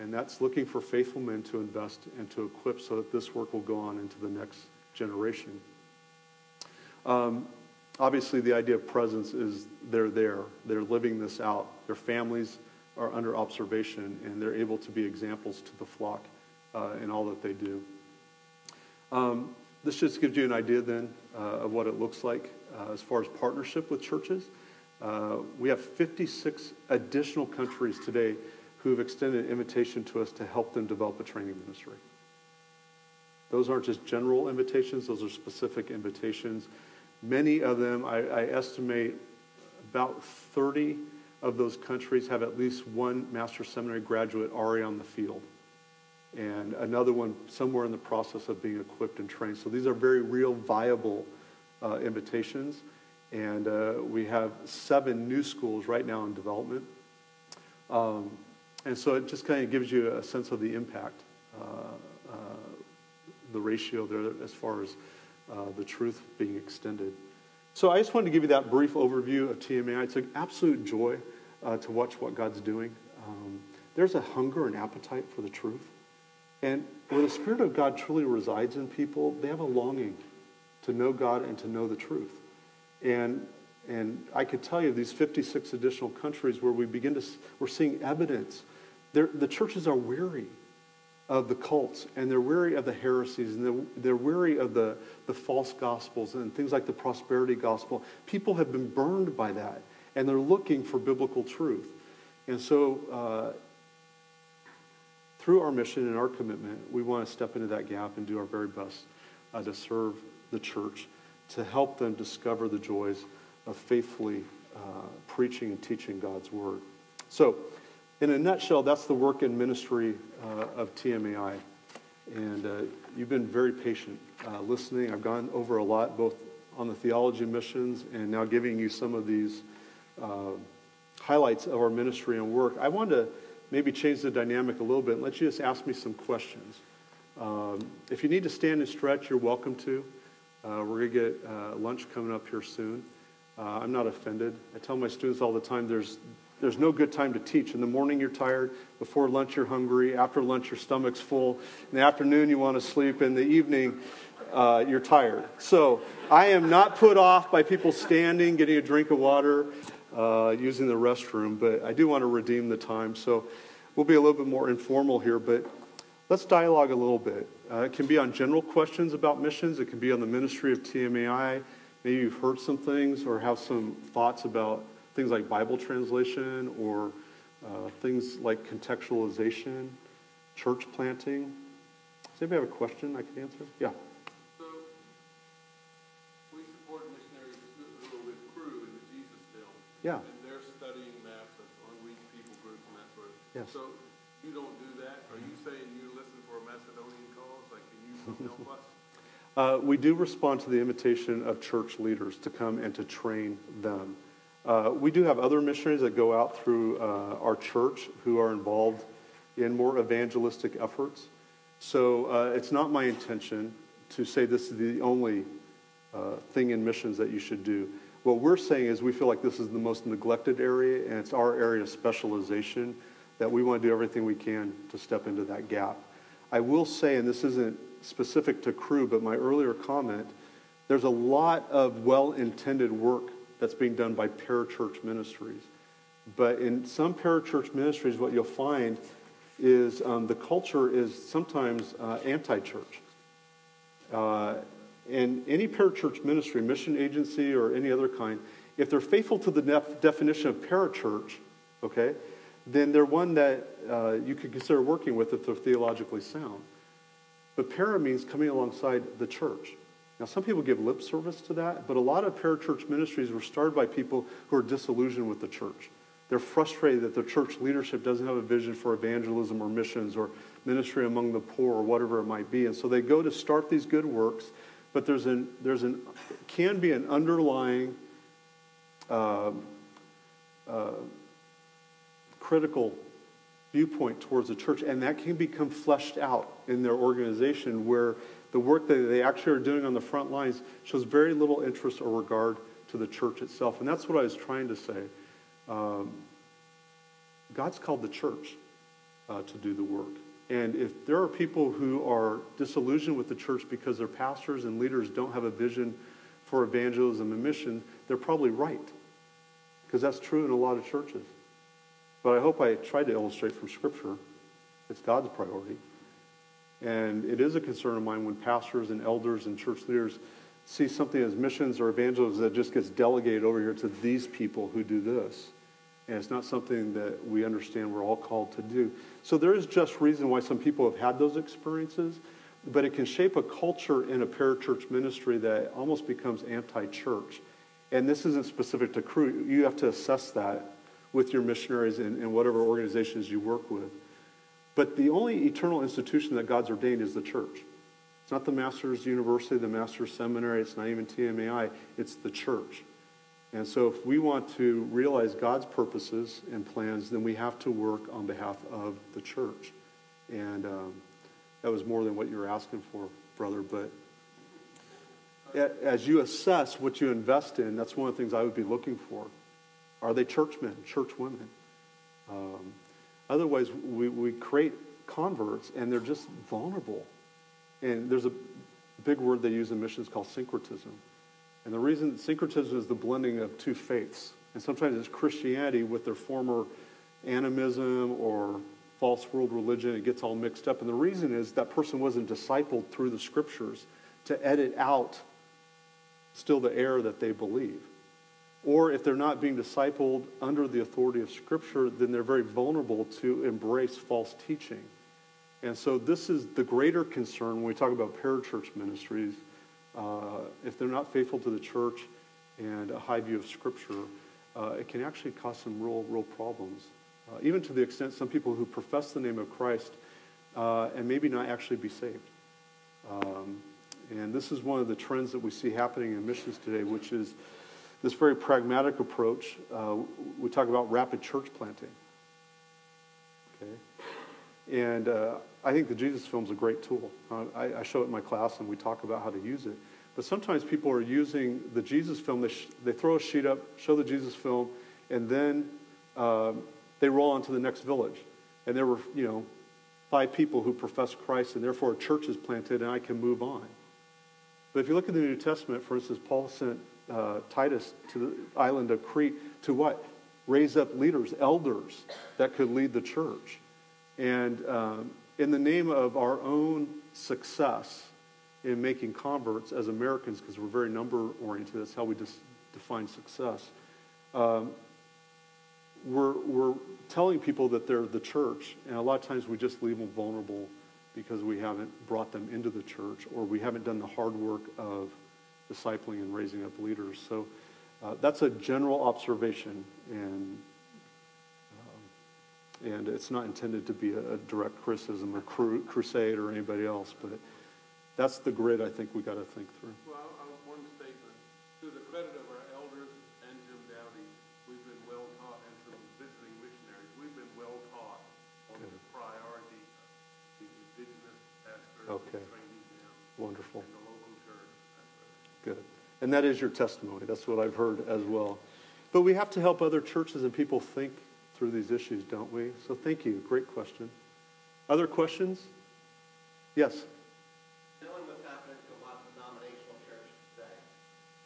And that's looking for faithful men to invest and to equip so that this work will go on into the next generation. Um, obviously, the idea of presence is they're there, they're living this out. Their families are under observation, and they're able to be examples to the flock uh, in all that they do. Um, this just gives you an idea then uh, of what it looks like uh, as far as partnership with churches. Uh, we have 56 additional countries today who have extended an invitation to us to help them develop a training ministry. Those aren't just general invitations, those are specific invitations. Many of them, I, I estimate about 30 of those countries have at least one master seminary graduate already on the field and another one somewhere in the process of being equipped and trained. So these are very real, viable uh, invitations. And uh, we have seven new schools right now in development. Um, and so it just kind of gives you a sense of the impact, uh, uh the ratio there as far as uh, the truth being extended. So I just wanted to give you that brief overview of TMA. It's an absolute joy to watch what God's doing. Um, there's a hunger and appetite for the truth. And where the Spirit of God truly resides in people, they have a longing to know God and to know the truth. And, and I could tell you these 56 additional countries where we begin to, we're seeing evidence. The churches are weary of the cults and they're weary of the heresies and they're, they're weary of the, the false gospels and things like the prosperity gospel. People have been burned by that and they're looking for biblical truth. And so, uh, through our mission and our commitment, we want to step into that gap and do our very best uh, to serve the church, to help them discover the joys of faithfully uh, preaching and teaching God's word. So, in a nutshell, that's the work and ministry uh, of TMAI. And uh, you've been very patient uh, listening. I've gone over a lot, both on the theology missions and now giving you some of these uh, highlights of our ministry and work. I wanted to maybe change the dynamic a little bit and let you just ask me some questions. Um, if you need to stand and stretch, you're welcome to. Uh, we're going to get uh, lunch coming up here soon. Uh, I'm not offended. I tell my students all the time there's, there's no good time to teach. In the morning, you're tired. Before lunch, you're hungry. After lunch, your stomach's full. In the afternoon, you want to sleep. In the evening, uh, you're tired. So I am not put off by people standing, getting a drink of water uh, using the restroom, but I do want to redeem the time. So we'll be a little bit more informal here, but let's dialogue a little bit. Uh, it can be on general questions about missions, it can be on the ministry of TMAI. Maybe you've heard some things or have some thoughts about things like Bible translation or uh, things like contextualization, church planting. Does anybody have a question I can answer? Yeah. Yeah. And they're studying maps on weak people groups and that sort of. Yes. So you don't do that? Are you saying Uh, we do respond to the invitation of church leaders to come and to train them. Uh, we do have other missionaries that go out through uh, our church who are involved in more evangelistic efforts. So uh, it's not my intention to say this is the only uh, thing in missions that you should do. What we're saying is we feel like this is the most neglected area, and it's our area of specialization that we want to do everything we can to step into that gap. I will say, and this isn't specific to Cru, but my earlier comment, there's a lot of well intended work that's being done by parachurch ministries. But in some parachurch ministries, what you'll find is um, the culture is sometimes uh, anti church. Uh, and any parachurch ministry, mission agency, or any other kind, if they're faithful to the def- definition of parachurch, okay, then they're one that uh, you could consider working with if they're theologically sound. But para means coming alongside the church. Now, some people give lip service to that, but a lot of parachurch ministries were started by people who are disillusioned with the church. They're frustrated that the church leadership doesn't have a vision for evangelism or missions or ministry among the poor or whatever it might be. And so they go to start these good works but there's an there's an can be an underlying uh, uh, critical viewpoint towards the church, and that can become fleshed out in their organization where the work that they actually are doing on the front lines shows very little interest or regard to the church itself. And that's what I was trying to say. Um, God's called the church uh, to do the work. And if there are people who are disillusioned with the church because their pastors and leaders don't have a vision for evangelism and mission, they're probably right. Because that's true in a lot of churches. But I hope I tried to illustrate from Scripture it's God's priority. And it is a concern of mine when pastors and elders and church leaders see something as missions or evangelism that just gets delegated over here to these people who do this. And it's not something that we understand we're all called to do. So there is just reason why some people have had those experiences, but it can shape a culture in a parachurch ministry that almost becomes anti church. And this isn't specific to Cru. You have to assess that with your missionaries and, and whatever organizations you work with. But the only eternal institution that God's ordained is the church. It's not the master's university, the master's seminary, it's not even TMAI, it's the church. And so if we want to realize God's purposes and plans, then we have to work on behalf of the church. And um, that was more than what you were asking for, brother. But as you assess what you invest in, that's one of the things I would be looking for. Are they churchmen, churchwomen? Um, otherwise, we, we create converts and they're just vulnerable. And there's a big word they use in missions called syncretism. And the reason syncretism is the blending of two faiths. And sometimes it's Christianity with their former animism or false world religion. It gets all mixed up. And the reason is that person wasn't discipled through the scriptures to edit out still the error that they believe. Or if they're not being discipled under the authority of Scripture, then they're very vulnerable to embrace false teaching. And so this is the greater concern when we talk about parachurch ministries. Uh, if they're not faithful to the church and a high view of Scripture, uh, it can actually cause some real, real problems. Uh, even to the extent some people who profess the name of Christ uh, and maybe not actually be saved. Um, and this is one of the trends that we see happening in missions today, which is this very pragmatic approach. Uh, we talk about rapid church planting. Okay? And uh, I think the Jesus film is a great tool. Uh, I, I, show it in my class and we talk about how to use it. But sometimes people are using the Jesus film, they, they throw a sheet up, show the Jesus film, and then um, they roll on to the next village. And there were, you know, five people who profess Christ, and therefore a church is planted, and I can move on. But if you look at the New Testament, for instance, Paul sent uh, Titus to the island of Crete to what? Raise up leaders, elders that could lead the church. And um, in the name of our own success in making converts as Americans, because we're very number oriented, that's how we just define success. Um, we're, we're telling people that they're the church, and a lot of times we just leave them vulnerable because we haven't brought them into the church or we haven't done the hard work of discipling and raising up leaders. So uh, that's a general observation, and um, and it's not intended to be a, a direct criticism or cru- crusade or anybody else, but that's the grid I think we got to think through. And that is your testimony. That's what I've heard as well. But we have to help other churches and people think through these issues, don't we? So thank you. Great question. Other questions? Yes. Knowing what's happening to a lot of denominational churches today,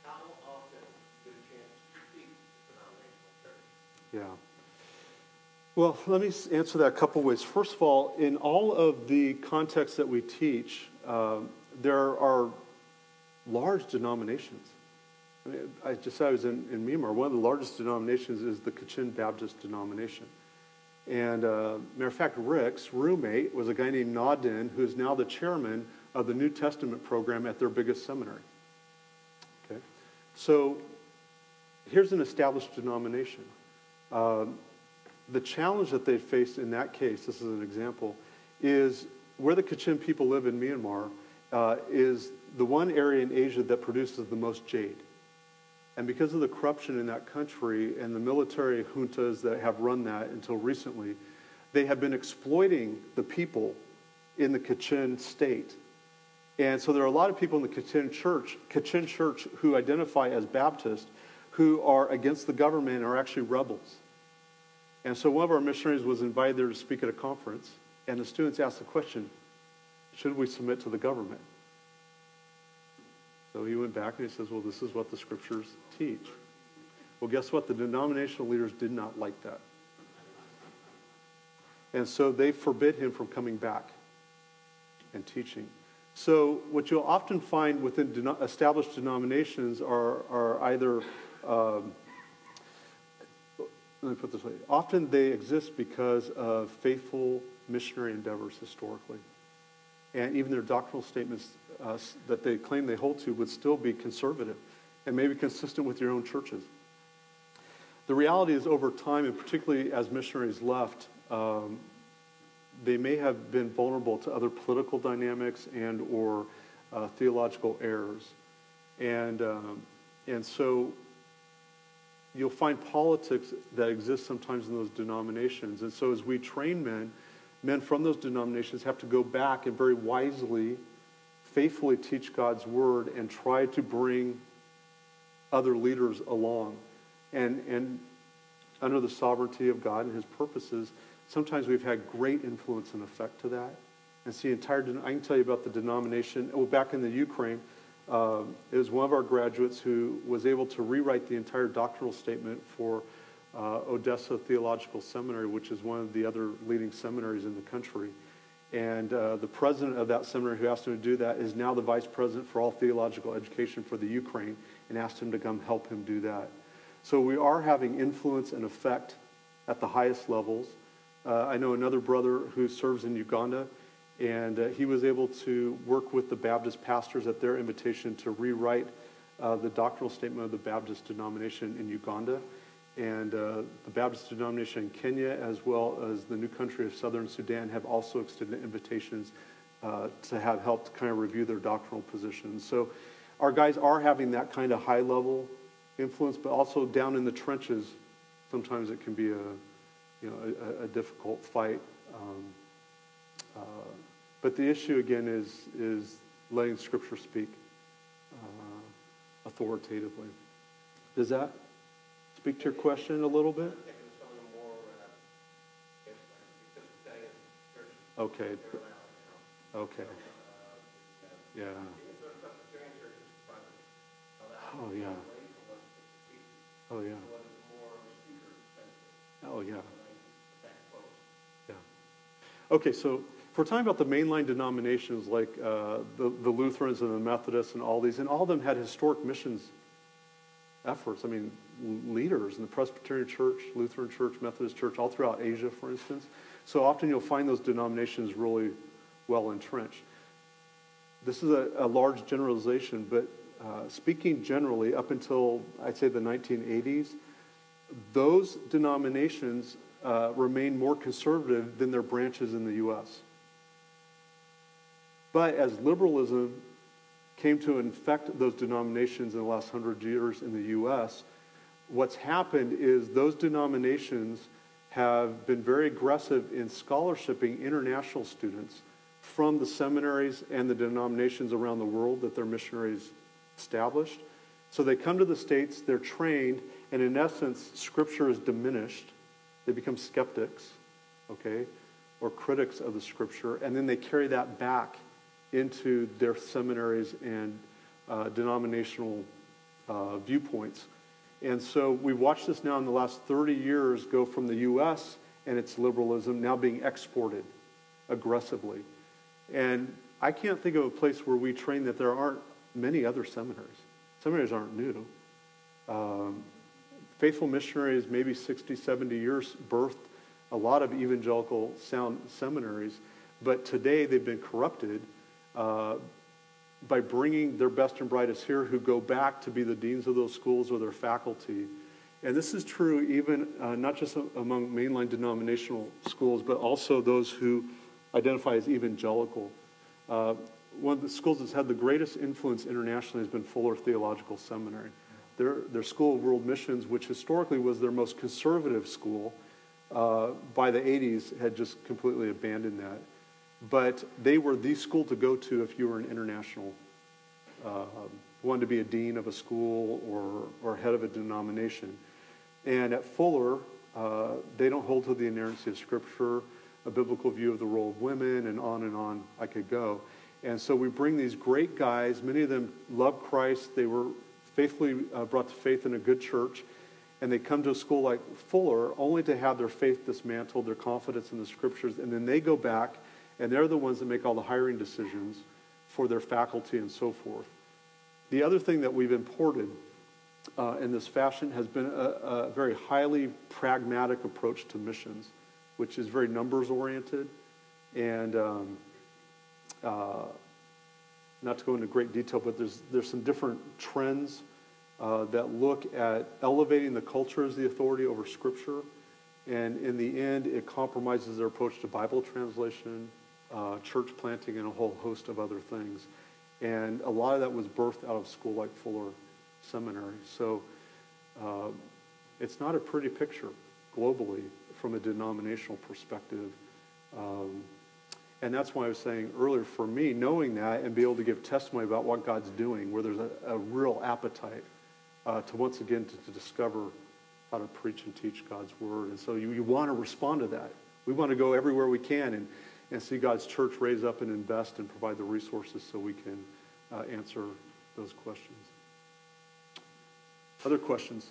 how often do you get a chance to speak to denominational churches? Yeah. Well, let me answer that a couple ways. First of all, in all of the contexts that we teach, um, there are large denominations. I, mean, I just I was in, in Myanmar. One of the largest denominations is the Kachin Baptist denomination. And uh, matter of fact, Rick's roommate was a guy named Nadin, who's now the chairman of the New Testament program at their biggest seminary. Okay, so here's an established denomination. Um, the challenge that they faced in that case, this is an example, is where the Kachin people live in Myanmar uh, is the one area in Asia that produces the most jade. And because of the corruption in that country and the military juntas that have run that until recently, they have been exploiting the people in the Kachin state. And so there are a lot of people in the Kachin church, Kachin church who identify as Baptist, who are against the government and are actually rebels. And so one of our missionaries was invited there to speak at a conference, and the students asked the question, should we submit to the government? So he went back and he says, well, this is what the scriptures teach. Well, guess what? The denominational leaders did not like that. And so they forbid him from coming back and teaching. So, what you'll often find within de- established denominations are, are either, um, let me put this way, often they exist because of faithful missionary endeavors historically. And even their doctrinal statements uh, that they claim they hold to would still be conservative and maybe consistent with your own churches. The reality is, over time, and particularly as missionaries left, um, they may have been vulnerable to other political dynamics and or uh, theological errors. And, um, and so you'll find politics that exist sometimes in those denominations. And so as we train men, men from those denominations have to go back and very wisely, faithfully teach God's word and try to bring other leaders along. And, and under the sovereignty of God and his purposes, sometimes we've had great influence and effect to that. And see, entire, I can tell you about the denomination. Well, back in the Ukraine, um, it was one of our graduates who was able to rewrite the entire doctrinal statement for uh, Odessa Theological Seminary, which is one of the other leading seminaries in the country. And uh, the president of that seminary who asked him to do that is now the vice president for all theological education for the Ukraine and asked him to come help him do that. So we are having influence and effect at the highest levels. Uh, I know another brother who serves in Uganda, and uh, he was able to work with the Baptist pastors at their invitation to rewrite uh, the doctrinal statement of the Baptist denomination in Uganda. And uh, the Baptist denomination in Kenya, as well as the new country of southern Sudan, have also extended invitations uh, to have helped kind of review their doctrinal positions. So our guys are having that kind of high level influence, but also down in the trenches, sometimes it can be a you know, a, a difficult fight. Um, uh, but the issue again is, is letting Scripture speak uh, authoritatively. Does that speak to your question a little bit? Okay. Okay. Yeah. Oh, yeah. Oh, yeah. Oh, yeah. Yeah. Okay, so if we're talking about the mainline denominations like uh, the, the Lutherans and the Methodists and all these, and all of them had historic missions efforts. I mean, leaders in the Presbyterian Church, Lutheran Church, Methodist Church, all throughout Asia, for instance. So often you'll find those denominations really well entrenched. This is a, a large generalization, but uh, speaking generally, up until I'd say the 1980s, those denominations uh, remain more conservative than their branches in the U.S. But as liberalism came to infect those denominations in the last hundred years in the U.S., what's happened is those denominations have been very aggressive in scholarshiping international students from the seminaries and the denominations around the world that their missionaries established. So they come to the States, they're trained, and in essence, Scripture is diminished they become skeptics, okay, or critics of the scripture, and then they carry that back into their seminaries and uh, denominational uh, viewpoints. And so we've watched this now in the last 30 years go from the U.S. and its liberalism now being exported aggressively. And I can't think of a place where we train that there aren't many other seminaries. Seminaries aren't new. Um, Faithful missionaries, maybe 60, 70 years, birthed a lot of evangelical sound seminaries, but today they've been corrupted uh, by bringing their best and brightest here who go back to be the deans of those schools or their faculty. And this is true even uh, not just among mainline denominational schools, but also those who identify as evangelical. Uh, one of the schools that's had the greatest influence internationally has been Fuller Theological Seminary. Their, their School of World Missions, which historically was their most conservative school, uh, by the 80s had just completely abandoned that. But they were the school to go to if you were an international, uh, wanted to be a dean of a school or, or head of a denomination. And at Fuller, uh, they don't hold to the inerrancy of Scripture, a biblical view of the role of women, and on and on I could go. And so we bring these great guys. Many of them love Christ. They were faithfully uh, brought to faith in a good church. And they come to a school like Fuller only to have their faith dismantled, their confidence in the scriptures. And then they go back, and they're the ones that make all the hiring decisions for their faculty and so forth. The other thing that we've imported uh, in this fashion has been a, a very highly pragmatic approach to missions, which is very numbers oriented. And um, uh, not to go into great detail, but there's, there's some different trends uh, that look at elevating the culture as the authority over Scripture. And in the end, it compromises their approach to Bible translation, uh, church planting, and a whole host of other things. And a lot of that was birthed out of school like Fuller Seminary. So uh, it's not a pretty picture globally from a denominational perspective. Um, and that's why I was saying earlier, for me, knowing that and be able to give testimony about what God's doing, where there's a, a real appetite uh, to once again to, to, discover how to preach and teach God's word. And so you, you want to respond to that. We want to go everywhere we can and, and see God's church raise up and invest and provide the resources so we can uh, answer those questions. Other questions?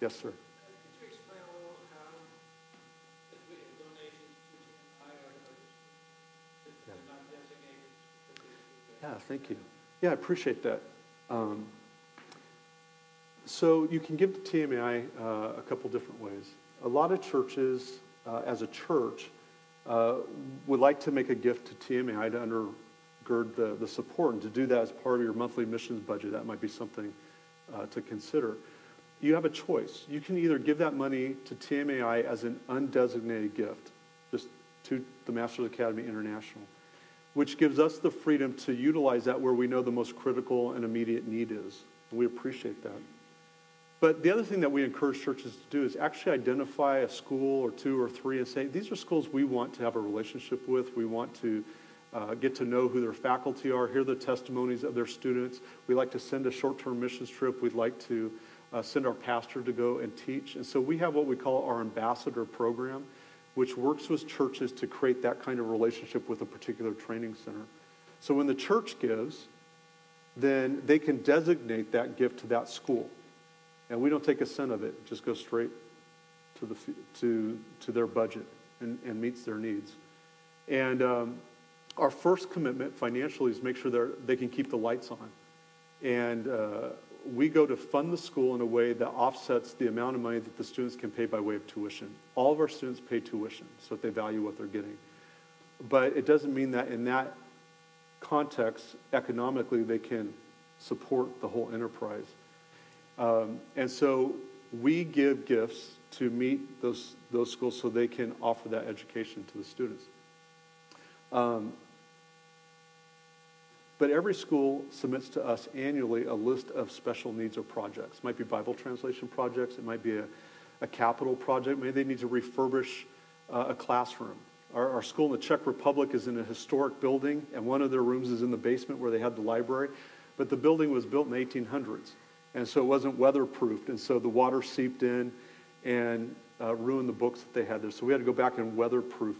Yes, sir. Yeah, thank you. Yeah, I appreciate that. Um, so you can give to TMAI uh, a couple different ways. A lot of churches, uh, as a church, uh, would like to make a gift to TMAI to undergird the, the support, and to do that as part of your monthly missions budget, that might be something uh, to consider. You have a choice. You can either give that money to TMAI as an undesignated gift, just to the Masters Academy International, which gives us the freedom to utilize that where we know the most critical and immediate need is. And we appreciate that. But the other thing that we encourage churches to do is actually identify a school or two or three and say, these are schools we want to have a relationship with. We want to uh, get to know who their faculty are, hear the testimonies of their students. We like to send a short term missions trip. We'd like to uh, send our pastor to go and teach. And so we have what we call our ambassador program which works with churches to create that kind of relationship with a particular training center. So when the church gives, then they can designate that gift to that school. And we don't take a cent of it, it just goes straight to, the, to, to their budget and, and meets their needs. And um, our first commitment financially is make sure they can keep the lights on. And uh, we go to fund the school in a way that offsets the amount of money that the students can pay by way of tuition. All of our students pay tuition so they value what they're getting. But it doesn't mean that in that context, economically, they can support the whole enterprise. Um, and so we give gifts to meet those, those schools so they can offer that education to the students. Um, but every school submits to us annually a list of special needs or projects. It might be Bible translation projects, it might be a, a capital project, maybe they need to refurbish uh, a classroom. Our, our, school in the Czech Republic is in a historic building, and one of their rooms is in the basement where they had the library. But the building was built in the 1800s, and so it wasn't weatherproofed, and so the water seeped in and uh, ruined the books that they had there. So we had to go back and weatherproof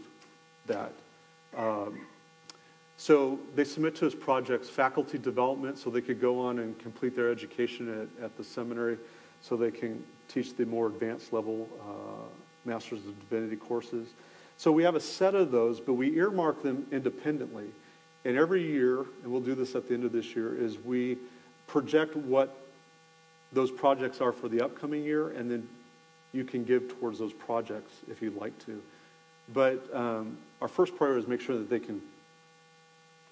that. Um, so they submit to us projects, faculty development, so they could go on and complete their education at, at the seminary, so they can teach the more advanced level uh, Masters of Divinity courses. So we have a set of those, but we earmark them independently. And every year, and we'll do this at the end of this year, is we project what those projects are for the upcoming year, and then you can give towards those projects if you'd like to. But um, our first priority is make sure that they can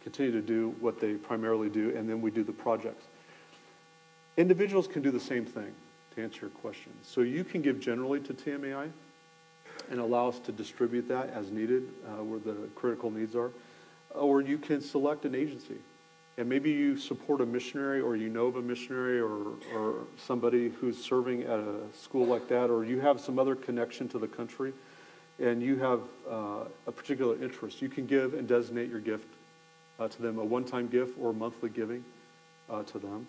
continue to do what they primarily do, and then we do the projects. Individuals can do the same thing, to answer your question. So you can give generally to TMAI and allow us to distribute that as needed uh, where the critical needs are. Or you can select an agency. And maybe you support a missionary or you know of a missionary or, or somebody who's serving at a school like that, or you have some other connection to the country and you have uh, a particular interest. You can give and designate your gift uh, to them, a one-time gift or monthly giving uh, to them.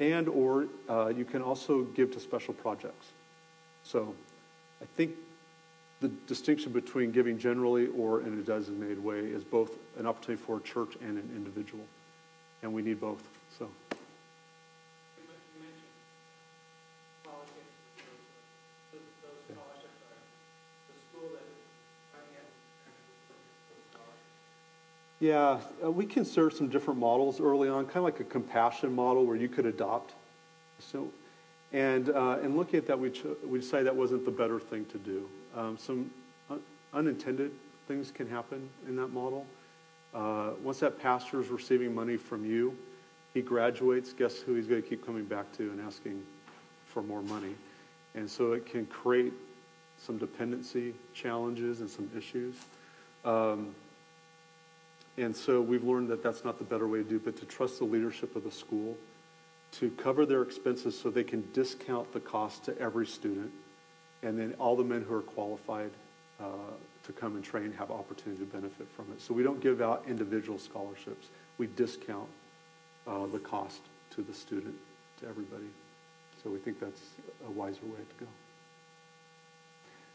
And or uh, you can also give to special projects. So I think the distinction between giving generally or in a designated way is both an opportunity for a church and an individual. And we need both, so. Yeah, uh, we considered some different models early on, kind of like a compassion model where you could adopt. So, and uh, in looking at that, we, we decided that wasn't the better thing to do. Um, some un- unintended things can happen in that model. Uh, once that pastor is receiving money from you, he graduates, guess who he's going to keep coming back to and asking for more money? And so it can create some dependency challenges and some issues. Um, and so we've learned that that's not the better way to do, but to trust the leadership of the school to cover their expenses so they can discount the cost to every student. And then all the men who are qualified uh, to come and train have opportunity to benefit from it. So we don't give out individual scholarships. We discount uh, the cost to the student, to everybody. So we think that's a wiser way to go.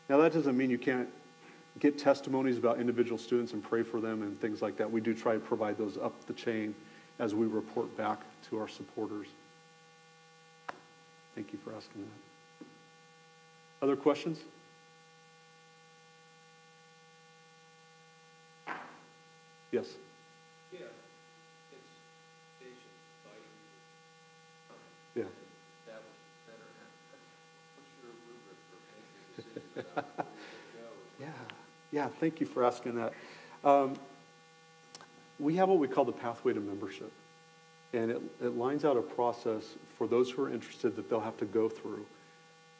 Now, that doesn't mean you can't get testimonies about individual students and pray for them and things like that. We do try to provide those up the chain as we report back to our supporters. Thank you for asking that. Other questions? Yes. Yeah, it's station inviting Yeah. you to establish the center. What's your rubric for making decisions about where we go? Yeah, yeah, thank you for asking that. Um, we have what we call the pathway to membership. And it, it lines out a process for those who are interested that they'll have to go through.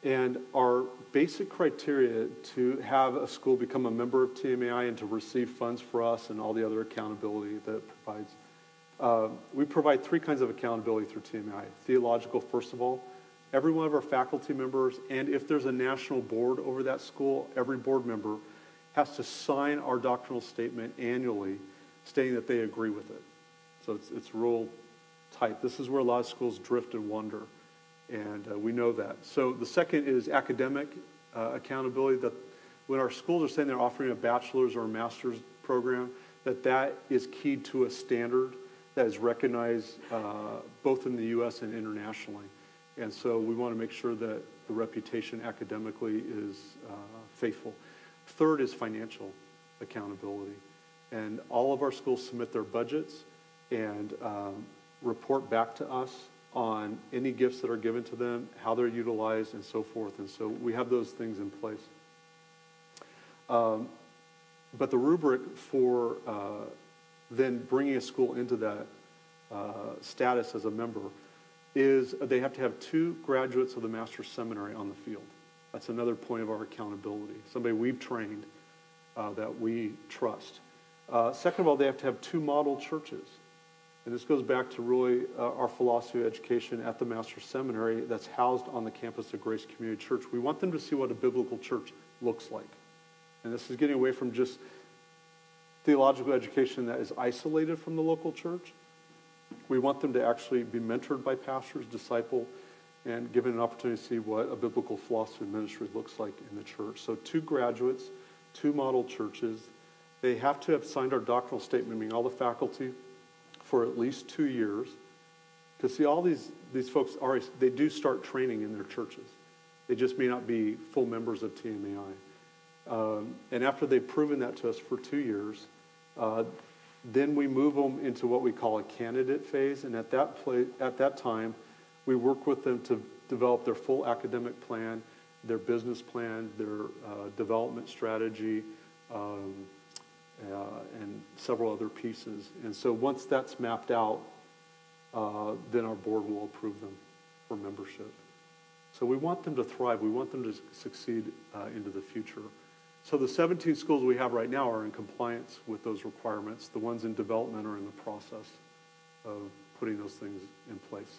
And our basic criteria to have a school become a member of TMAI and to receive funds for us and all the other accountability that it provides. Uh, we provide three kinds of accountability through TMAI. Theological, first of all, every one of our faculty members, and if there's a national board over that school, every board member has to sign our doctrinal statement annually stating that they agree with it. So it's, it's real tight. This is where a lot of schools drift and wander, and uh, we know that. So the second is academic uh, accountability, that when our schools are saying they're offering a bachelor's or a master's program, that that is keyed to a standard that is recognized uh, both in the U.S. and internationally. And so we want to make sure that the reputation academically is uh, faithful. Third is financial accountability. And all of our schools submit their budgets and um, report back to us on any gifts that are given to them, how they're utilized, and so forth. And so we have those things in place. Um, but the rubric for uh, then bringing a school into that uh, status as a member is they have to have two graduates of the master's seminary on the field. That's another point of our accountability. Somebody we've trained uh, that we trust. Uh, second of all, they have to have two model churches. And this goes back to really uh, our philosophy of education at the Master's Seminary that's housed on the campus of Grace Community Church. We want them to see what a biblical church looks like. And this is getting away from just theological education that is isolated from the local church. We want them to actually be mentored by pastors, disciple, and given an opportunity to see what a biblical philosophy of ministry looks like in the church. So, two graduates, two model churches. They have to have signed our doctrinal statement, meaning all the faculty, for at least two years. Because, see, all these, these folks are, they do start training in their churches. They just may not be full members of TMAI. Um, and after they've proven that to us for two years, uh, then we move them into what we call a candidate phase. And at that, play, at that time, we work with them to develop their full academic plan, their business plan, their uh, development strategy, um, and several other pieces. And so once that's mapped out, uh, then our board will approve them for membership. So we want them to thrive. We want them to succeed uh, into the future. So the 17 schools we have right now are in compliance with those requirements. The ones in development are in the process of putting those things in place.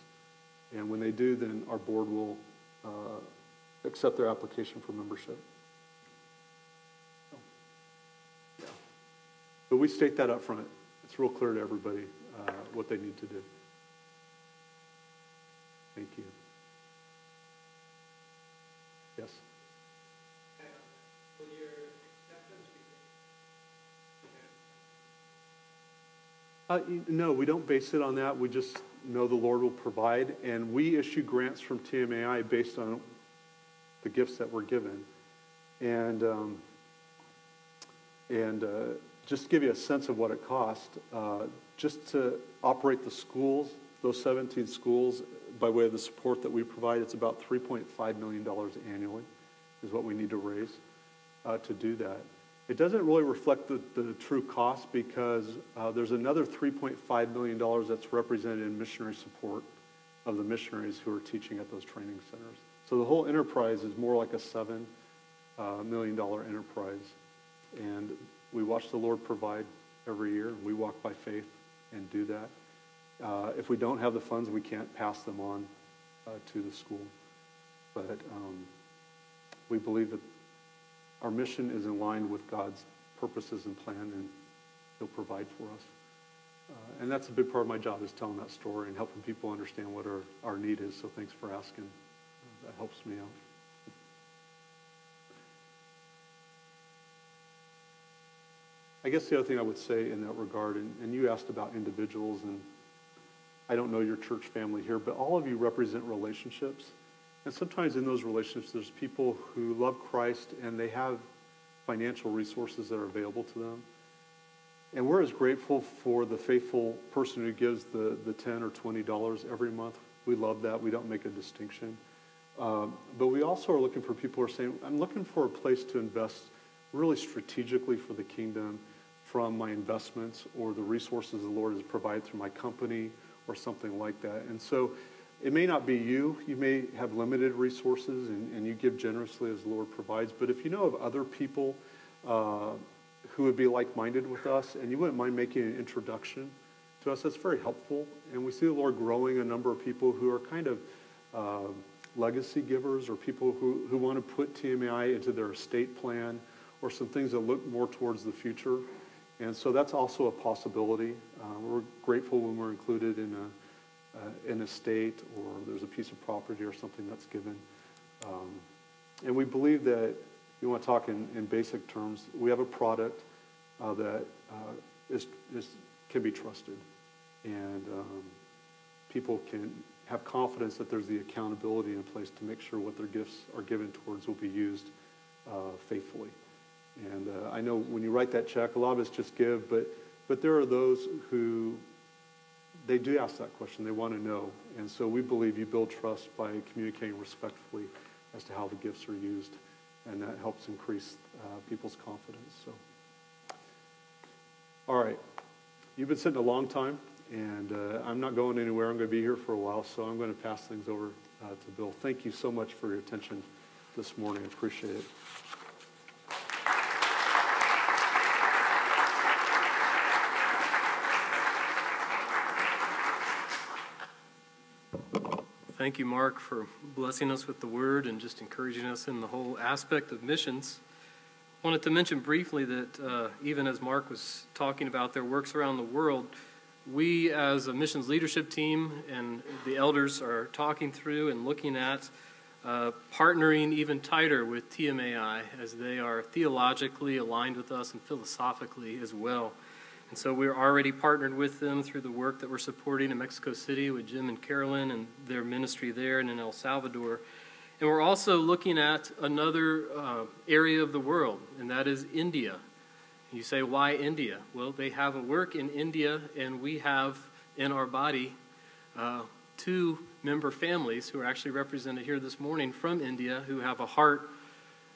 And when they do, then our board will uh, accept their application for membership. But we state that up front. It's real clear to everybody uh, what they need to do. Thank you. Yes? Uh, no, we don't base it on that. We just know the Lord will provide, and we issue grants from TMAI based on the gifts that we're given, and um, and uh, just to give you a sense of what it cost, uh, just to operate the schools, those 17 schools, by way of the support that we provide, it's about $3.5 million annually is what we need to raise uh, to do that. It doesn't really reflect the, the true cost because uh, there's another $3.5 million that's represented in missionary support of the missionaries who are teaching at those training centers. So the whole enterprise is more like a seven uh, million dollar enterprise. And we watch the Lord provide every year, we walk by faith and do that. Uh, if we don't have the funds, we can't pass them on uh, to the school. But um, we believe that our mission is in line with God's purposes and plan, and He'll provide for us. Uh, and that's a big part of my job is telling that story and helping people understand what our, our need is. So thanks for asking. That helps me out. I guess the other thing I would say in that regard, and, and you asked about individuals, and I don't know your church family here, but all of you represent relationships. And sometimes in those relationships, there's people who love Christ and they have financial resources that are available to them. And we're as grateful for the faithful person who gives the, the 10 or $20 every month. We love that. We don't make a distinction. Um, but we also are looking for people who are saying, I'm looking for a place to invest really strategically for the kingdom from my investments or the resources the Lord has provided through my company or something like that. And so it may not be you. You may have limited resources and, and you give generously as the Lord provides. But if you know of other people uh, who would be like minded with us and you wouldn't mind making an introduction to us, that's very helpful. And we see the Lord growing a number of people who are kind of uh, legacy givers or people who, who want to put TMAI into their estate plan or some things that look more towards the future. And so that's also a possibility. Uh, we're grateful when we're included in a, uh, an estate or there's a piece of property or something that's given. Um, and we believe that, you want to talk in, in basic terms, we have a product uh, that uh, is, is, can be trusted. And um, people can have confidence that there's the accountability in place to make sure what their gifts are given towards will be used uh, faithfully. And uh, I know when you write that check, a lot of us just give, but, but there are those who, they do ask that question. They want to know. And so we believe you build trust by communicating respectfully as to how the gifts are used. And that helps increase uh, people's confidence. So, all right. You've been sitting a long time, and uh, I'm not going anywhere. I'm going to be here for a while, so I'm going to pass things over uh, to Bill. Thank you so much for your attention this morning. I appreciate it. Thank you, Mark, for blessing us with the word and just encouraging us in the whole aspect of missions. Wanted to mention briefly that uh, even as Mark was talking about their works around the world, we as a missions leadership team and the elders are talking through and looking at uh, partnering even tighter with TMAI as they are theologically aligned with us and philosophically as well. And so we're already partnered with them through the work that we're supporting in Mexico City with Jim and Carolyn and their ministry there and in El Salvador. And we're also looking at another uh, area of the world, and that is India. You say, why India? Well, they have a work in India, and we have in our body uh, two member families who are actually represented here this morning from India who have a heart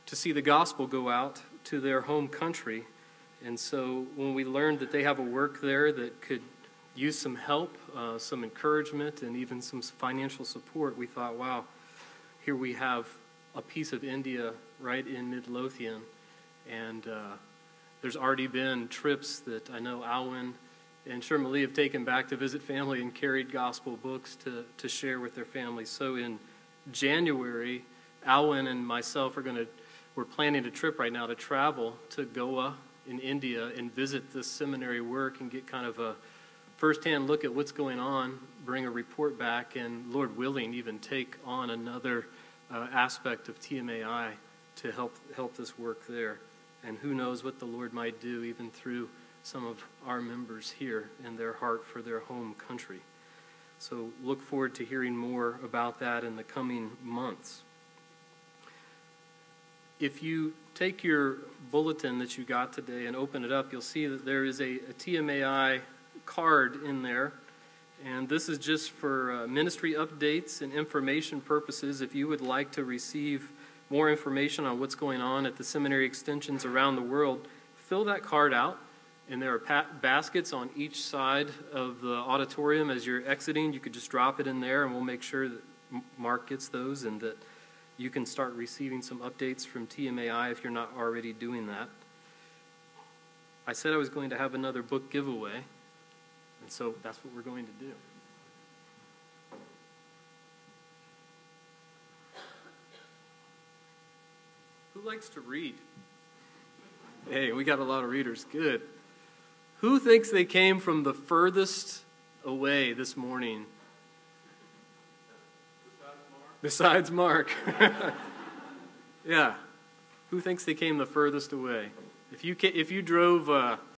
to see the gospel go out to their home country. And so when we learned that they have a work there that could use some help, uh, some encouragement, and even some financial support, we thought, wow, here we have a piece of India right in Midlothian. And uh, there's already been trips that I know Alwyn and Sherman have taken back to visit family and carried gospel books to, to share with their families. So in January, Alwyn and myself are going to, we're planning a trip right now to travel to Goa in India and visit this seminary work and get kind of a firsthand look at what's going on, bring a report back, and Lord willing, even take on another uh, aspect of TMAI to help help this work there. And who knows what the Lord might do even through some of our members here in their heart for their home country. So look forward to hearing more about that in the coming months. If you take your bulletin that you got today and open it up, you'll see that there is a, a TMAI card in there. And this is just for uh, ministry updates and information purposes. If you would like to receive more information on what's going on at the seminary extensions around the world, fill that card out. And there are baskets on each side of the auditorium as you're exiting. You could just drop it in there, and we'll make sure that Mark gets those and that you can start receiving some updates from TMAI if you're not already doing that. I said I was going to have another book giveaway, and so that's what we're going to do. Who likes to read? Hey, we got a lot of readers. Good. Who thinks they came from the furthest away this morning? Besides Mark. yeah. Who thinks they came the furthest away? If you, if you drove uh,